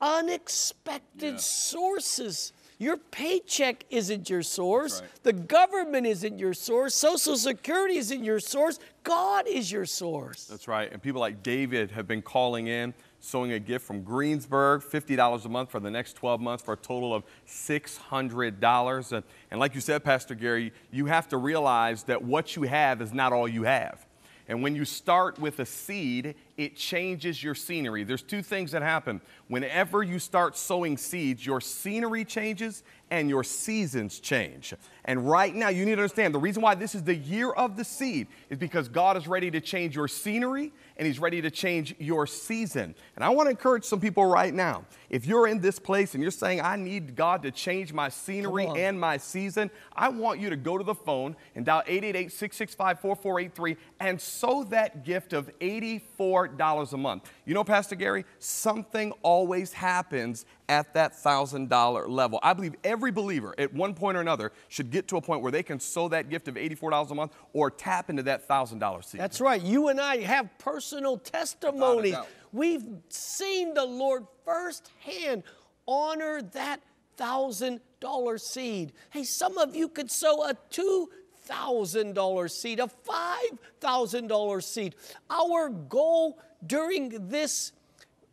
unexpected sources. Your paycheck isn't your source. The government isn't your source. Social Security isn't your source. God is your source. That's right. And people like David have been calling in, sowing a gift from Greensburg, $50 a month for the next 12 months for a total of $600. And, and like you said, Pastor Gary, you have to realize that what you have is not all you have. And when you start with a seed, it changes your scenery. There's two things that happen. Whenever you start sowing seeds, your scenery changes and your seasons change. And right now, you need to understand the reason why this is the year of the seed is because God is ready to change your scenery and He's ready to change your season. And I want to encourage some people right now. If you're in this place and you're saying, I need God to change my scenery and my season, I want you to go to the phone and dial 888 665 4483 and sow that gift of $84 a month. You know, Pastor Gary, something always happens at that $1,000 level. I believe every believer at one point or another should get to a point where they can sow that gift of $84 a month or tap into that $1,000 seed. That's right. You and I have personal testimonies. doubt. We've seen the Lord firsthand honor that thousand dollar seed. Hey, some of you could sow a two thousand dollar seed, a five thousand dollar seed. Our goal during this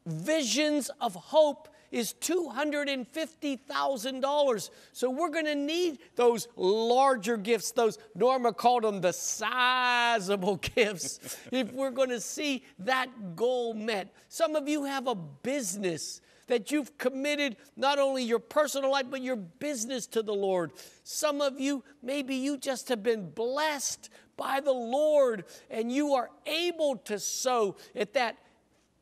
Visions of Hope is $250,000. So we're going to need those larger gifts, those Norma called them the sizable gifts, if we're going to see that goal met. Some of you have a business that you've committed not only your personal life, but your business to the Lord. Some of you, maybe you just have been blessed by the Lord and you are able to sow at that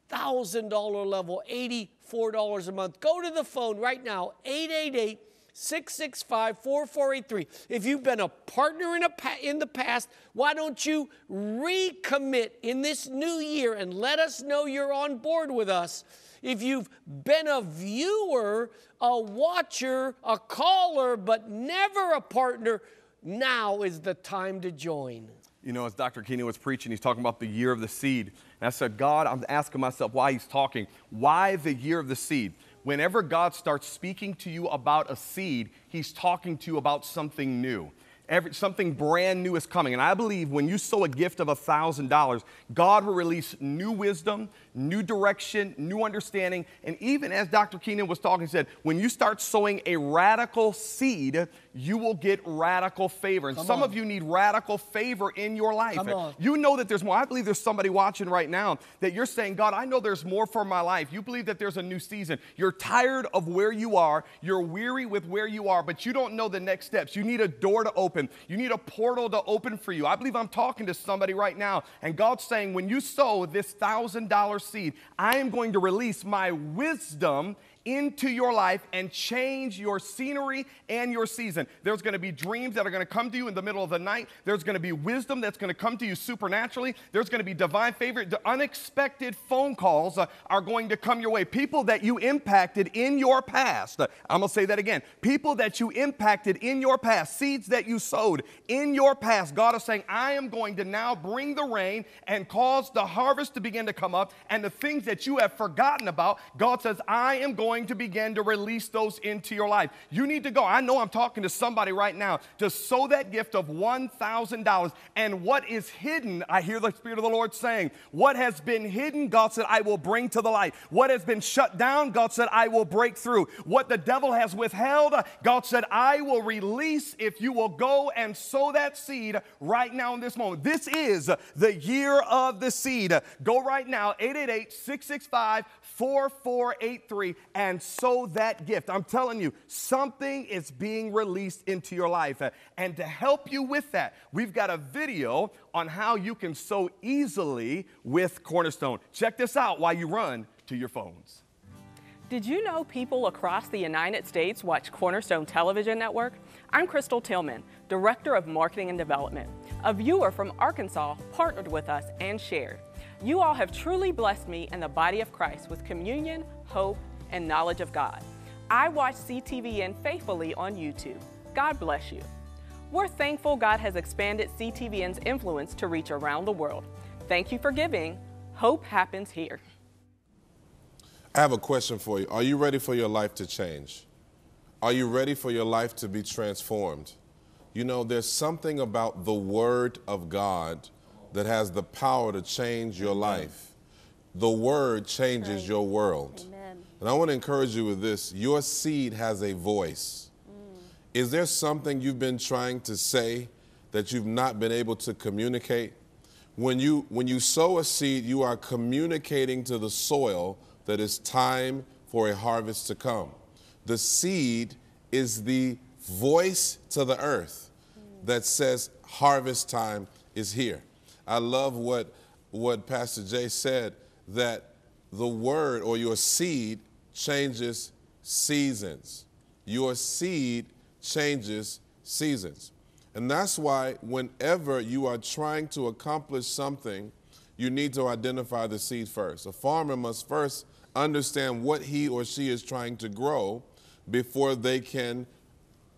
$1,000 level, $84 a month. Go to the phone right now, 888 665 4483. If you've been a partner in, a pa- in the past, why don't you recommit in this new year and let us know you're on board with us? If you've been a viewer, a watcher, a caller, but never a partner, now is the time to join. You know, as Dr. Kynan was preaching, he's talking about the year of the seed. And I said, God, I'm asking myself why he's talking. Why the year of the seed? Whenever God starts speaking to you about a seed, he's talking to you about something new. Every, something brand new is coming. And I believe when you sow a gift of $1,000, God will release new wisdom, new direction, new understanding. And even as Dr. Kynan was talking, he said, when you start sowing a radical seed, you will get radical favor. And Come some on. of you need radical favor in your life. You know that there's more. I believe there's somebody watching right now that you're saying, God, I know there's more for my life. You believe that there's a new season. You're tired of where you are. You're weary with where you are, but you don't know the next steps. You need a door to open. You need a portal to open for you. I believe I'm talking to somebody right now, and God's saying, when you sow this thousand dollar seed, I am going to release my wisdom into your life and change your scenery and your season. There's going to be dreams that are going to come to you in the middle of the night. There's going to be wisdom that's going to come to you supernaturally. There's going to be divine favor. The unexpected phone calls uh, are going to come your way. People that you impacted in your past. Uh, I'm going to say that again. People that you impacted in your past, seeds that you sowed in your past. God is saying, I am going to now bring the rain and cause the harvest to begin to come up. And the things that you have forgotten about, God says, I am going going to begin to release those into your life. You need to go. I know I'm talking to somebody right now to sow that gift of $1,000. And what is hidden, I hear the Spirit of the Lord saying, what has been hidden, God said, I will bring to the light. What has been shut down, God said, I will break through. What the devil has withheld, God said, I will release if you will go and sow that seed right now in this moment. This is the year of the seed. Go right now, 888 665 4483 and sow that gift. I'm telling you, something is being released into your life. Uh, and to help you with that, we've got a video on how you can sow easily with Cornerstone. Check this out while you run to your phones. Did you know people across the United States watch Cornerstone Television Network? I'm Crystal Tillman, Director of Marketing and Development. A viewer from Arkansas partnered with us and shared. You all have truly blessed me and the body of Christ with communion, hope, and knowledge of God. I watch CTVN faithfully on YouTube. God bless you. We're thankful God has expanded CTVN's influence to reach around the world. Thank you for giving. Hope happens here. I have a question for you. Are you ready for your life to change? Are you ready for your life to be transformed? You know, there's something about the Word of God that has the power to change your life. The word changes right. your world. Amen. And I want to encourage you with this your seed has a voice. Mm. Is there something you've been trying to say that you've not been able to communicate? When you, when you sow a seed, you are communicating to the soil that it's time for a harvest to come. The seed is the voice to the earth mm. that says harvest time is here. I love what, what Pastor Jay said that the word or your seed changes seasons. Your seed changes seasons. And that's why, whenever you are trying to accomplish something, you need to identify the seed first. A farmer must first understand what he or she is trying to grow before they can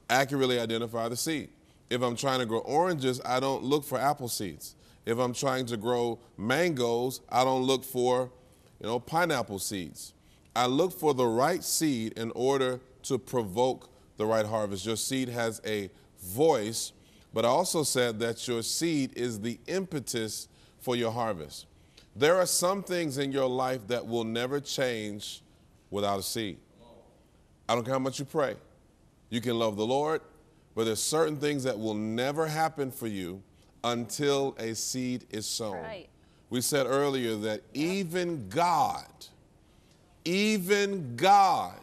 accurately identify the seed. If I'm trying to grow oranges, I don't look for apple seeds. If I'm trying to grow mangoes, I don't look for, you know, pineapple seeds. I look for the right seed in order to provoke the right harvest. Your seed has a voice, but I also said that your seed is the impetus for your harvest. There are some things in your life that will never change without a seed. I don't care how much you pray. You can love the Lord, but there's certain things that will never happen for you until a seed is sown. Right. We said earlier that even God, even God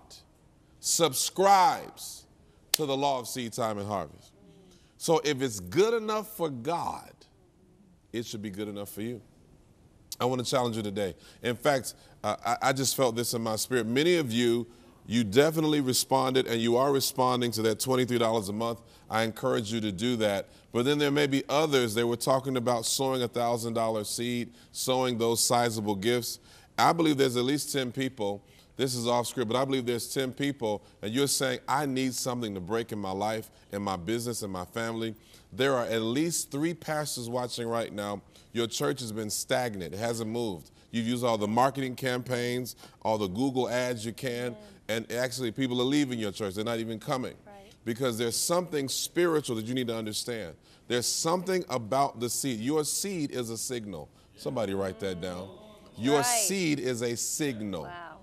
subscribes to the law of seed time and harvest. So if it's good enough for God, it should be good enough for you. I want to challenge you today. In fact, uh, I, I just felt this in my spirit. Many of you you definitely responded and you are responding to that $23 a month. I encourage you to do that. But then there may be others. They were talking about sowing a $1,000 seed, sowing those sizable gifts. I believe there's at least 10 people. This is off script, but I believe there's 10 people, and you're saying, I need something to break in my life, in my business, in my family. There are at least three pastors watching right now. Your church has been stagnant, it hasn't moved. You've used all the marketing campaigns, all the Google ads you can, and actually people are leaving your church. They're not even coming. Right. Because there's something spiritual that you need to understand. There's something about the seed. Your seed is a signal. Somebody write that down. Your right. seed is a signal. Wow.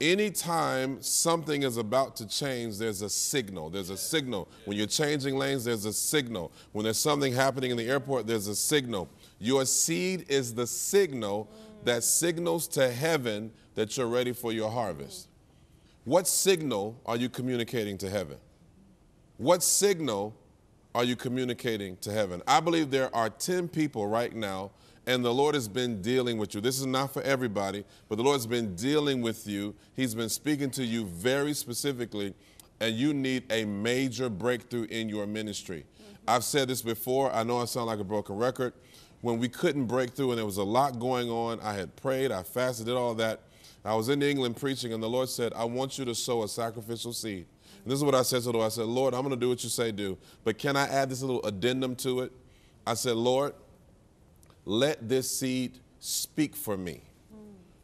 Anytime something is about to change, there's a signal. There's a signal. When you're changing lanes, there's a signal. When there's something happening in the airport, there's a signal. Your seed is the signal that signals to heaven that you're ready for your harvest. What signal are you communicating to heaven? What signal are you communicating to heaven? I believe there are 10 people right now and the Lord has been dealing with you. This is not for everybody, but the Lord's been dealing with you. He's been speaking to you very specifically, and you need a major breakthrough in your ministry. Mm-hmm. I've said this before. I know I sound like a broken record. When we couldn't break through and there was a lot going on, I had prayed, I fasted, did all that. I was in England preaching, and the Lord said, I want you to sow a sacrificial seed. And this is what I said to the Lord. I said, Lord, I'm going to do what you say do, but can I add this little addendum to it? I said, Lord, let this seed speak for me.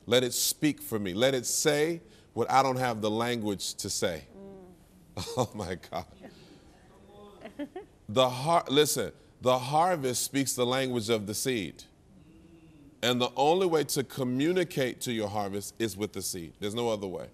Let it speak for me. Let it say what I don't have the language to say. Oh my God. The heart, listen, the harvest speaks the language of the seed. And the only way to communicate to your harvest is with the seed. There's no other way.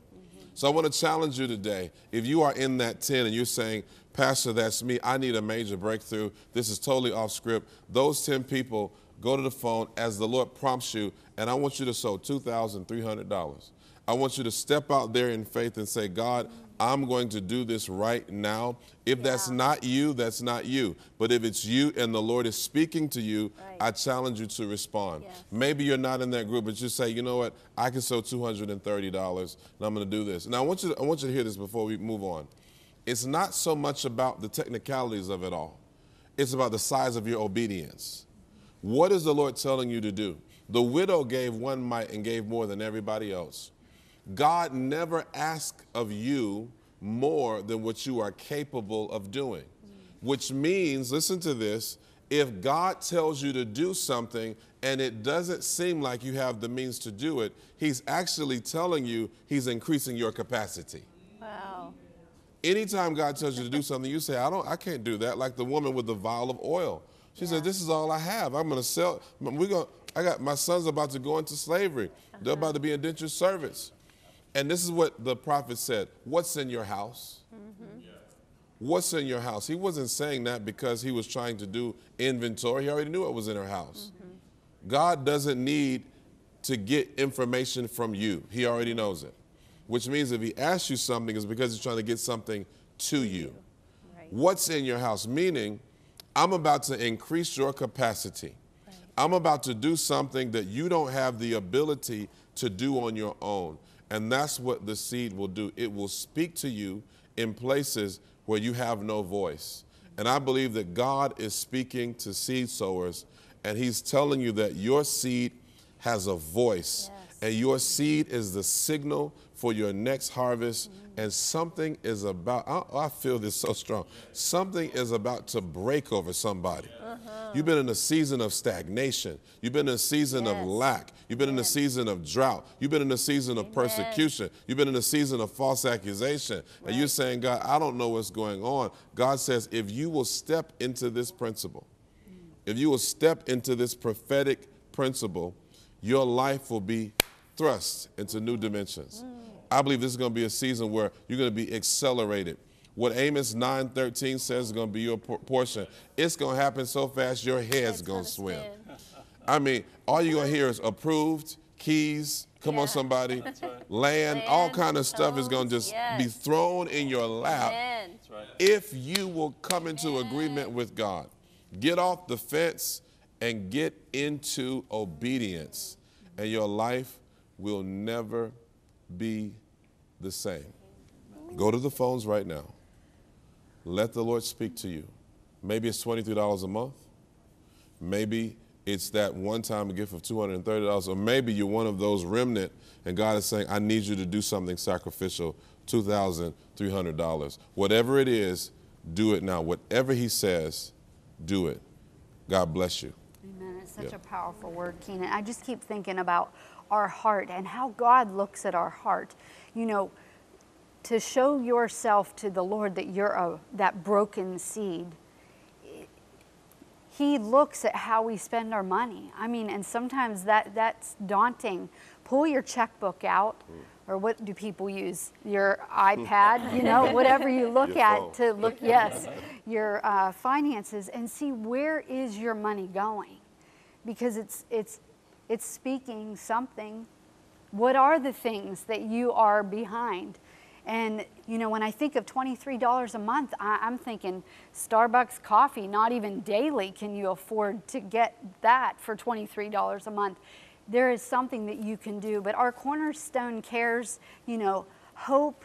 So I want to challenge you today. If you are in that tent and you're saying, Pastor, that's me, I need a major breakthrough, this is totally off script, those 10 people go to the phone as the Lord prompts you, and I want you to sow $2,300. I want you to step out there in faith and say, God, I'm going to do this right now. If that's not you, that's not you. But if it's you and the Lord is speaking to you, I challenge you to respond. Maybe you're not in that group, but just say, you know what, I can sow $230 and I'm going to do this. Now, I want, you to, I want you to hear this before we move on. It's not so much about the technicalities of it all, it's about the size of your obedience. What is the Lord telling you to do? The widow gave one mite and gave more than everybody else. God never asks of you more than what you are capable of doing, which means, listen to this, if God tells you to do something and it doesn't seem like you have the means to do it, He's actually telling you He's increasing your capacity. Wow. Anytime God tells you to do something, you say, I don't, I can't do that. Like the woman with the vial of oil. She said, This is all I have. I'm going to sell. We're going. I got my son's about to go into slavery. They're about to be indentured servants. And this is what the prophet said What's in your house? Mm-hmm. What's in your house? He wasn't saying that because he was trying to do inventory. He already knew what was in her house. Mm-hmm. God doesn't need to get information from you, He already knows it. Which means if He asks you something, it's because He's trying to get something to you. What's in your house? Meaning, I'm about to increase your capacity. I'm about to do something that you don't have the ability to do on your own. And that's what the seed will do. It will speak to you in places where you have no voice. And I believe that God is speaking to seed sowers, and He's telling you that your seed has a voice, and your seed is the signal for your next harvest. And something is about, I, I feel this so strong. Something is about to break over somebody. Uh-huh. You've been in a season of stagnation. You've been in a season of lack. You've been in a season of drought. You've been in a season of persecution. You've been in a season of false accusation. And you're saying, God, I don't know what's going on. God says, if you will step into this principle, if you will step into this prophetic principle, your life will be thrust into new dimensions. Mm. I believe this is going to be a season where you're going to be accelerated. What Amos 9:13 says is going to be your portion. It's going to happen so fast your head's going to swim. I mean, all you're going to hear is approved, keys, come on somebody, land, all kind of stuff is going to just be thrown in your lap if you will come into agreement with God. Get off the fence and get into obedience, and your life will never be the same. Go to the phones right now. Let the Lord speak to you. Maybe it's $23 a month. Maybe it's that one time gift of $230. Or maybe you're one of those remnant and God is saying, I need you to do something sacrificial, $2,300. Whatever it is, do it now. Whatever He says, do it. God bless you. Amen. It's such Yeah. a powerful word, Kynan. I just keep thinking about our heart and how God looks at our heart. You know, to show yourself to the Lord that you're a, that broken seed. He looks at how we spend our money. I mean, and sometimes that that's daunting. Pull your checkbook out, or what do people use? Your iPad, you know, whatever you look Your at phone. to look. Yes, your uh, finances and see where is your money going, because it's it's it's speaking something. What are the things that you are behind? And, you know, when I think of $23 a month, I, I'm thinking Starbucks coffee, not even daily can you afford to get that for $23 a month. There is something that you can do, but our Cornerstone Cares, you know, hope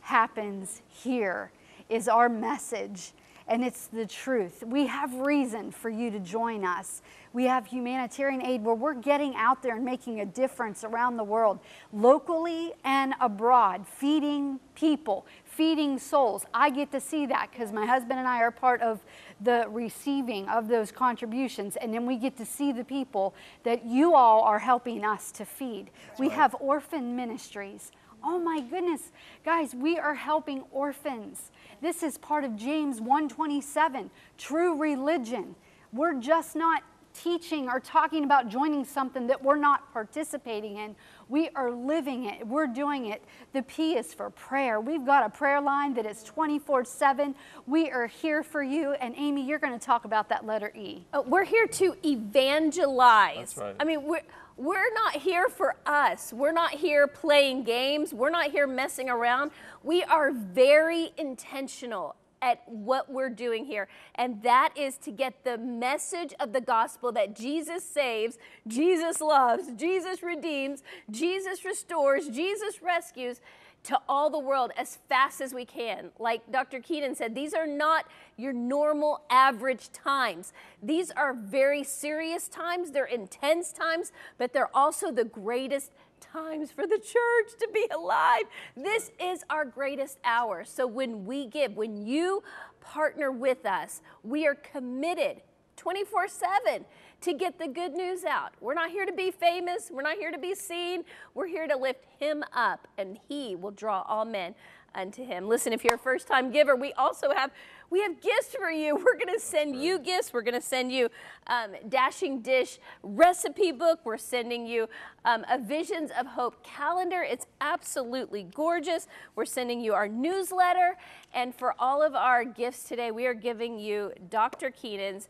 happens here is our message and it's the truth. We have reason for you to join us. We have humanitarian aid where we're getting out there and making a difference around the world, locally and abroad, feeding people, feeding souls. I get to see that because my husband and I are part of the receiving of those contributions, and then we get to see the people that you all are helping us to feed. That's we right. have orphan ministries. Oh my goodness, guys, we are helping orphans. This is part of James 127, true religion. We're just not teaching or talking about joining something that we're not participating in. We are living it. We're doing it. The P is for prayer. We've got a prayer line that is 24 7. We are here for you. And Amy, you're going to talk about that letter E. Uh, we're here to evangelize. That's right. I mean, we're we're not here for us. We're not here playing games. We're not here messing around. We are very intentional at what we're doing here, and that is to get the message of the gospel that Jesus saves, Jesus loves, Jesus redeems, Jesus restores, Jesus rescues to all the world as fast as we can. Like Dr. Kynan said, these are not your normal average times. These are very serious times, they're intense times, but they're also the greatest times for the church to be alive. This is our greatest hour. So when we give, when you partner with us, we are committed 24 7 to get the good news out. We're not here to be famous. We're not here to be seen. We're here to lift him up, and he will draw all men unto him. Listen, if you're a first time giver, we also have we have gifts for you. We're going to send you gifts. We're going to send you um, Dashing Dish recipe book. We're sending you um, a Visions of Hope calendar. It's absolutely gorgeous. We're sending you our newsletter. And for all of our gifts today, we are giving you Dr. Kynan's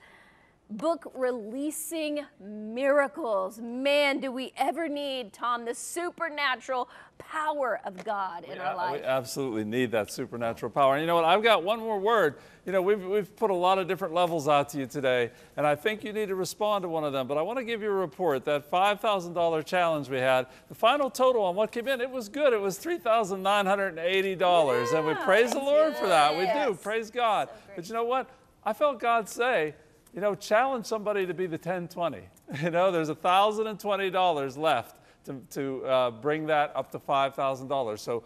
book releasing miracles. Man, do we ever need, Tom, the supernatural power of God in we, our life. We absolutely need that supernatural power. And you know what? I've got one more word. You know, we've, we've put a lot of different levels out to you today, and I think you need to respond to one of them. But I want to give you a report. That $5,000 challenge we had, the final total on what came in, it was good. It was $3,980. Yeah, and we praise the Lord good. for that. We do. Praise God. So but you know what? I felt God say, you know, challenge somebody to be the 1020. You know, there's $1,020 left to, to uh, bring that up to $5,000. So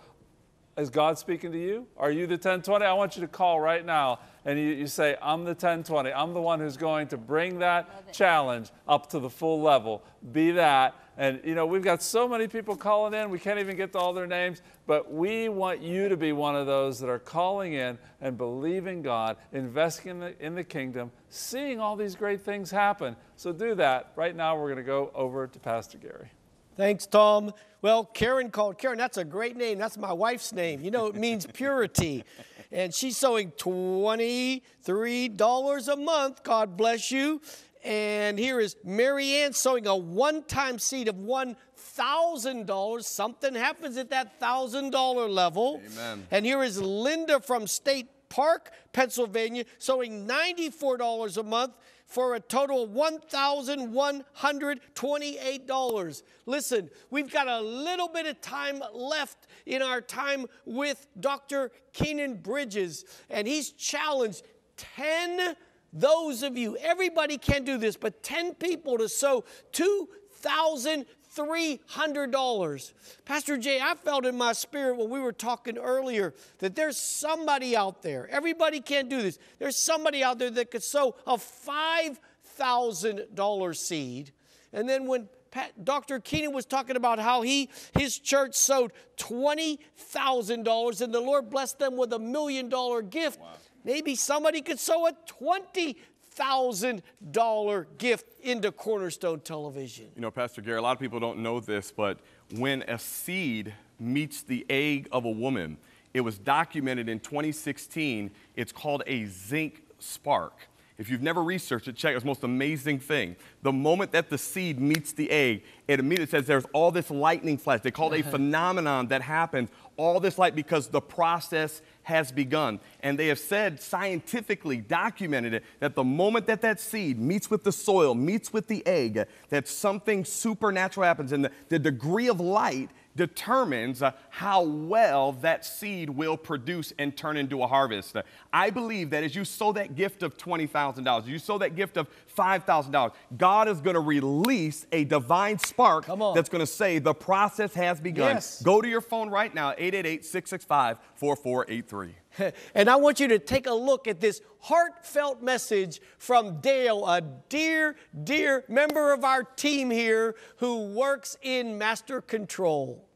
is God speaking to you? Are you the 1020? I want you to call right now and you, you say, I'm the 1020. I'm the one who's going to bring that challenge up to the full level. Be that. And, you know, we've got so many people calling in, we can't even get to all their names, but we want you to be one of those that are calling in and believing God, investing in the, in the kingdom, seeing all these great things happen. So do that. Right now, we're going to go over to Pastor Gary. Thanks, Tom. Well, Karen called. Karen, that's a great name. That's my wife's name. You know, it means purity. and she's sewing $23 a month. God bless you. And here is Marianne sewing a one time seed of $1,000. Something happens at that $1,000 level. Amen. And here is Linda from State Park, Pennsylvania, sewing $94 a month for a total of $1,128. Listen, we've got a little bit of time left in our time with Dr. Kynan Bridges, and he's challenged 10 those of you, everybody can do this, but 10 people to sow 2,000 $300. Pastor Jay, I felt in my spirit when we were talking earlier that there's somebody out there, everybody can't do this. There's somebody out there that could sow a $5,000 seed. And then when Pat, Dr. Kynan was talking about how he his church sowed $20,000 and the Lord blessed them with a million dollar gift. Wow. Maybe somebody could sow a twenty $1,000 gift into Cornerstone Television. You know, Pastor Gary, a lot of people don't know this, but when a seed meets the egg of a woman, it was documented in 2016. It's called a zinc spark. If you've never researched it, check. It's the most amazing thing. The moment that the seed meets the egg, it immediately says there's all this lightning flash. They call it a uh-huh. phenomenon that happens. All this light because the process has begun. And they have said scientifically, documented it, that the moment that that seed meets with the soil, meets with the egg, that something supernatural happens. And the, the degree of light determines uh, how well that seed will produce and turn into a harvest. I believe that as you sow that gift of $20,000, you sow that gift of $5,000, God is going to release a divine spark that's going to say the process has begun. Yes. Go to your phone right now, 888 665 4483. and I want you to take a look at this heartfelt message from Dale, a dear, dear member of our team here who works in master control.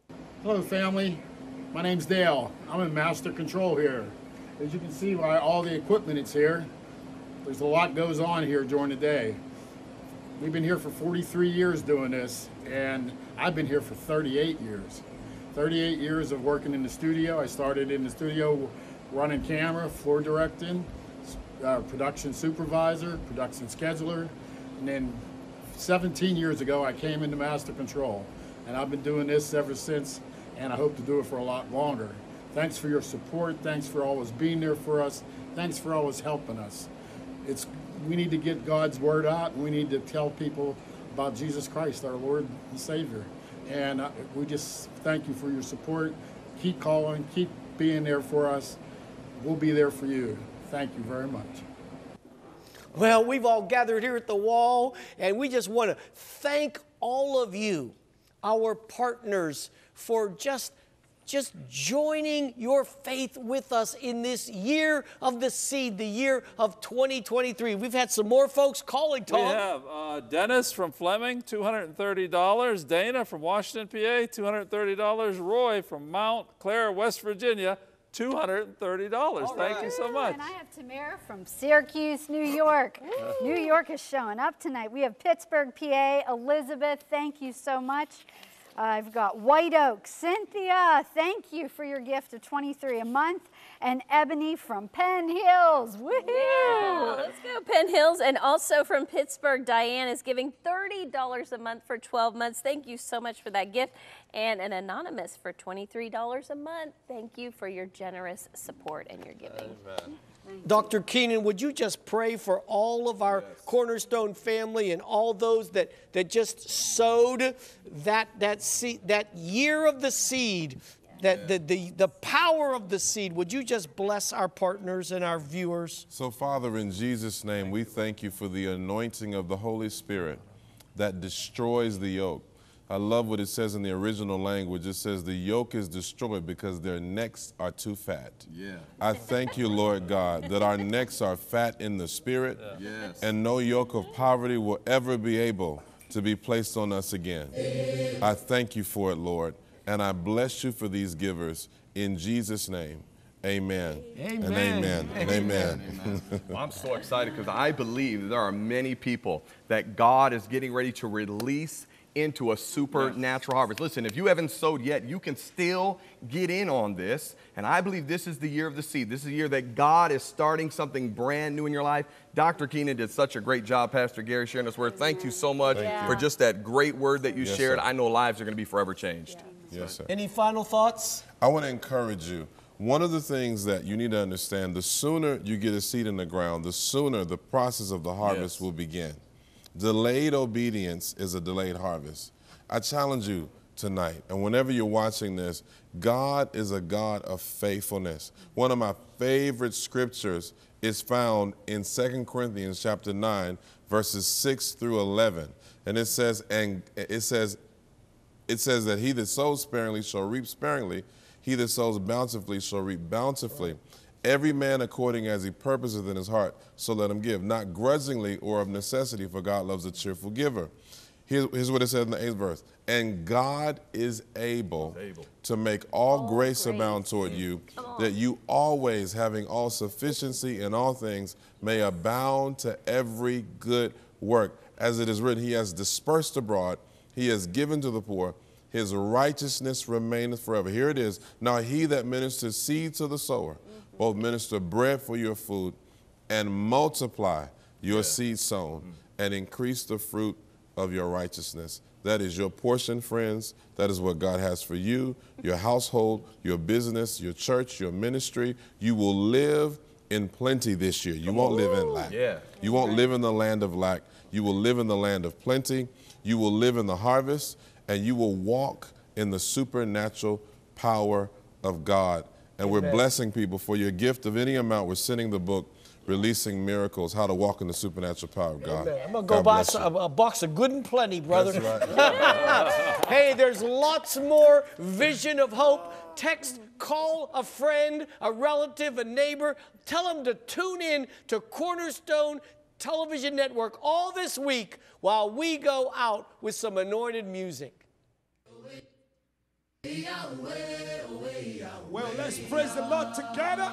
Hello, family. My name's Dale. I'm in master control here. As you can see by all the equipment that's here, there's a lot goes on here during the day. We've been here for 43 years doing this, and I've been here for 38 years. 38 years of working in the studio. I started in the studio running camera, floor directing, uh, production supervisor, production scheduler, and then 17 years ago I came into master control. And I've been doing this ever since, and I hope to do it for a lot longer. Thanks for your support. Thanks for always being there for us. Thanks for always helping us. It's we need to get God's word out. We need to tell people about Jesus Christ, our Lord and Savior. And uh, we just thank you for your support. Keep calling. Keep being there for us. We'll be there for you. Thank you very much. Well, we've all gathered here at the wall, and we just want to thank all of you, our partners, for just just joining your faith with us in this year of the seed, the year of 2023. We've had some more folks calling, Tom. We have uh, Dennis from Fleming, $230. Dana from Washington, PA, $230. Roy from Mount Clare, West Virginia, $230. Thank you so much. And I have Tamara from Syracuse, New York. New York is showing up tonight. We have Pittsburgh, PA. Elizabeth, thank you so much. I've got White Oak, Cynthia, thank you for your gift of 23 a month, and Ebony from Penn Hills. Woohoo! Yeah, let's go Penn Hills. And also from Pittsburgh, Diane is giving $30 a month for 12 months. Thank you so much for that gift. And an anonymous for $23 a month. Thank you for your generous support and your giving. Dr. Kynan, would you just pray for all of our Cornerstone family and all those that, that just sowed that, that, seed, that year of the seed, that the, the, the power of the seed? Would you just bless our partners and our viewers? So, Father, in Jesus' name, we thank you for the anointing of the Holy Spirit that destroys the yoke. I love what it says in the original language. It says, The yoke is destroyed because their necks are too fat. Yeah. I thank you, Lord God, that our necks are fat in the spirit, Yes. and no yoke of poverty will ever be able to be placed on us again. I thank you for it, Lord, and I bless you for these givers. In Jesus' name, amen. And amen. And amen. Well, I'm so excited because I believe there are many people that God is getting ready to release into a supernatural harvest. Listen, if you haven't sowed yet, you can still get in on this. And I believe this is the year of the seed. This is the year that God is starting something brand new in your life. Dr. Kynan did such a great job, Pastor Gary, sharing this word. Thank you so much Thank for you. just that great word that you Yes, shared. sir. I know lives are going to be forever changed. yes, sir. Any final thoughts? I want to encourage you. One of the things that you need to understand the sooner you get a seed in the ground, the sooner the process of the harvest will begin. Delayed obedience is a delayed harvest. I challenge you tonight, and whenever you're watching this, God is a God of faithfulness. One of my favorite scriptures is found in 2 Corinthians chapter 9, verses 6 through 11. And it says, and it says, it says that he that sows sparingly shall reap sparingly, he that sows bountifully shall reap bountifully. Every man according as he purposeth in his heart, so let him give, not grudgingly or of necessity, for God loves a cheerful giver. Here's, here's what it says in the eighth verse. And God is able, to make all, grace abound toward you, that you always, having all sufficiency in all things, may abound to every good work. As it is written, He has dispersed abroad, He has given to the poor, His righteousness remaineth forever. Here it is. Now He that ministers seed to the sower, both minister bread for your food and multiply your seed sown, and increase the fruit of your righteousness. That is your portion, friends. That is what God has for you, your household, your business, your church, your ministry. You will live in plenty this year. You won't live in lack. Yeah. You won't live in the land of lack. You will live in the land of plenty. You will live in the harvest, and you will walk in the supernatural power of God. And we're blessing people for your gift of any amount. We're sending the book, Releasing Miracles How to Walk in the Supernatural Power of God. Amen. I'm gonna go God buy some, a, box of good and plenty, brother. That's hey, there's lots more vision of hope. Text, call a friend, a relative, a neighbor. Tell them to tune in to Cornerstone Television Network all this week while we go out with some anointed music. Well, let's praise the Lord together.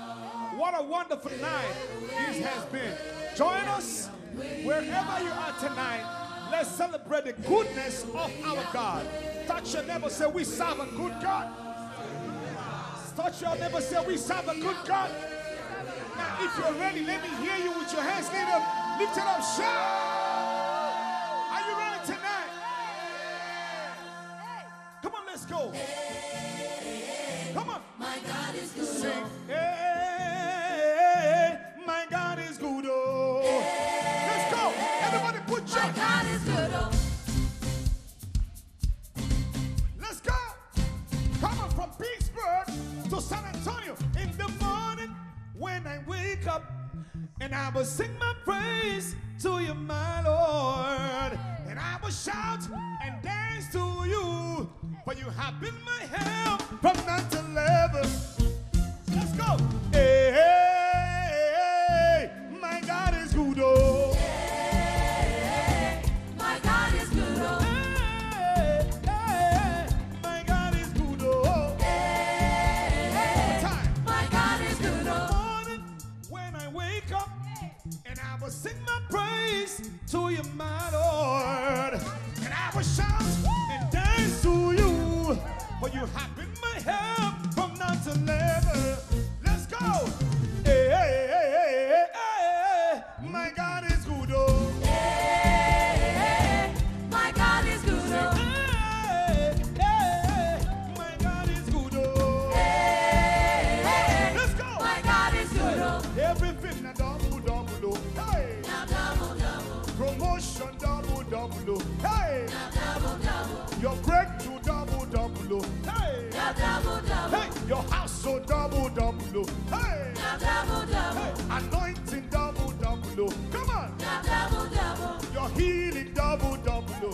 What a wonderful night this has been. Join us wherever you are tonight. Let's celebrate the goodness of our God. Touch your neighbor, say, We serve a good God. Touch your neighbor, say, We serve a good God. Now, if you're ready, let me hear you with your hands lifted up. Lift it up, shout. Are you ready tonight? Come on, let's go. Come on. My God is good. Sing. Oh. Hey, my God is good. Oh. Let's go. Everybody put your My God is good. Oh. Let's go. From Pittsburgh to San Antonio in the morning when I wake up and I will sing my praise to you, my Lord. And I will shout and dance to you, for you have been my help from night to level. Let's go. Hey, hey, hey, my God is good. Oh. Sing my praise to you, my Lord. And I will shout and dance to you, for you have been my help from now to never. Let's go. Your house so double double. Oh. Hey. double double. Hey. Anointing double double. Oh. Come on. double double. Your healing double double. Oh.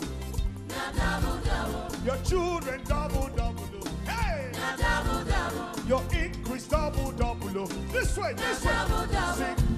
double double. Your children double double. Oh. Hey. double double. Your increase double double. Oh. This way, this way. Double double. Sing.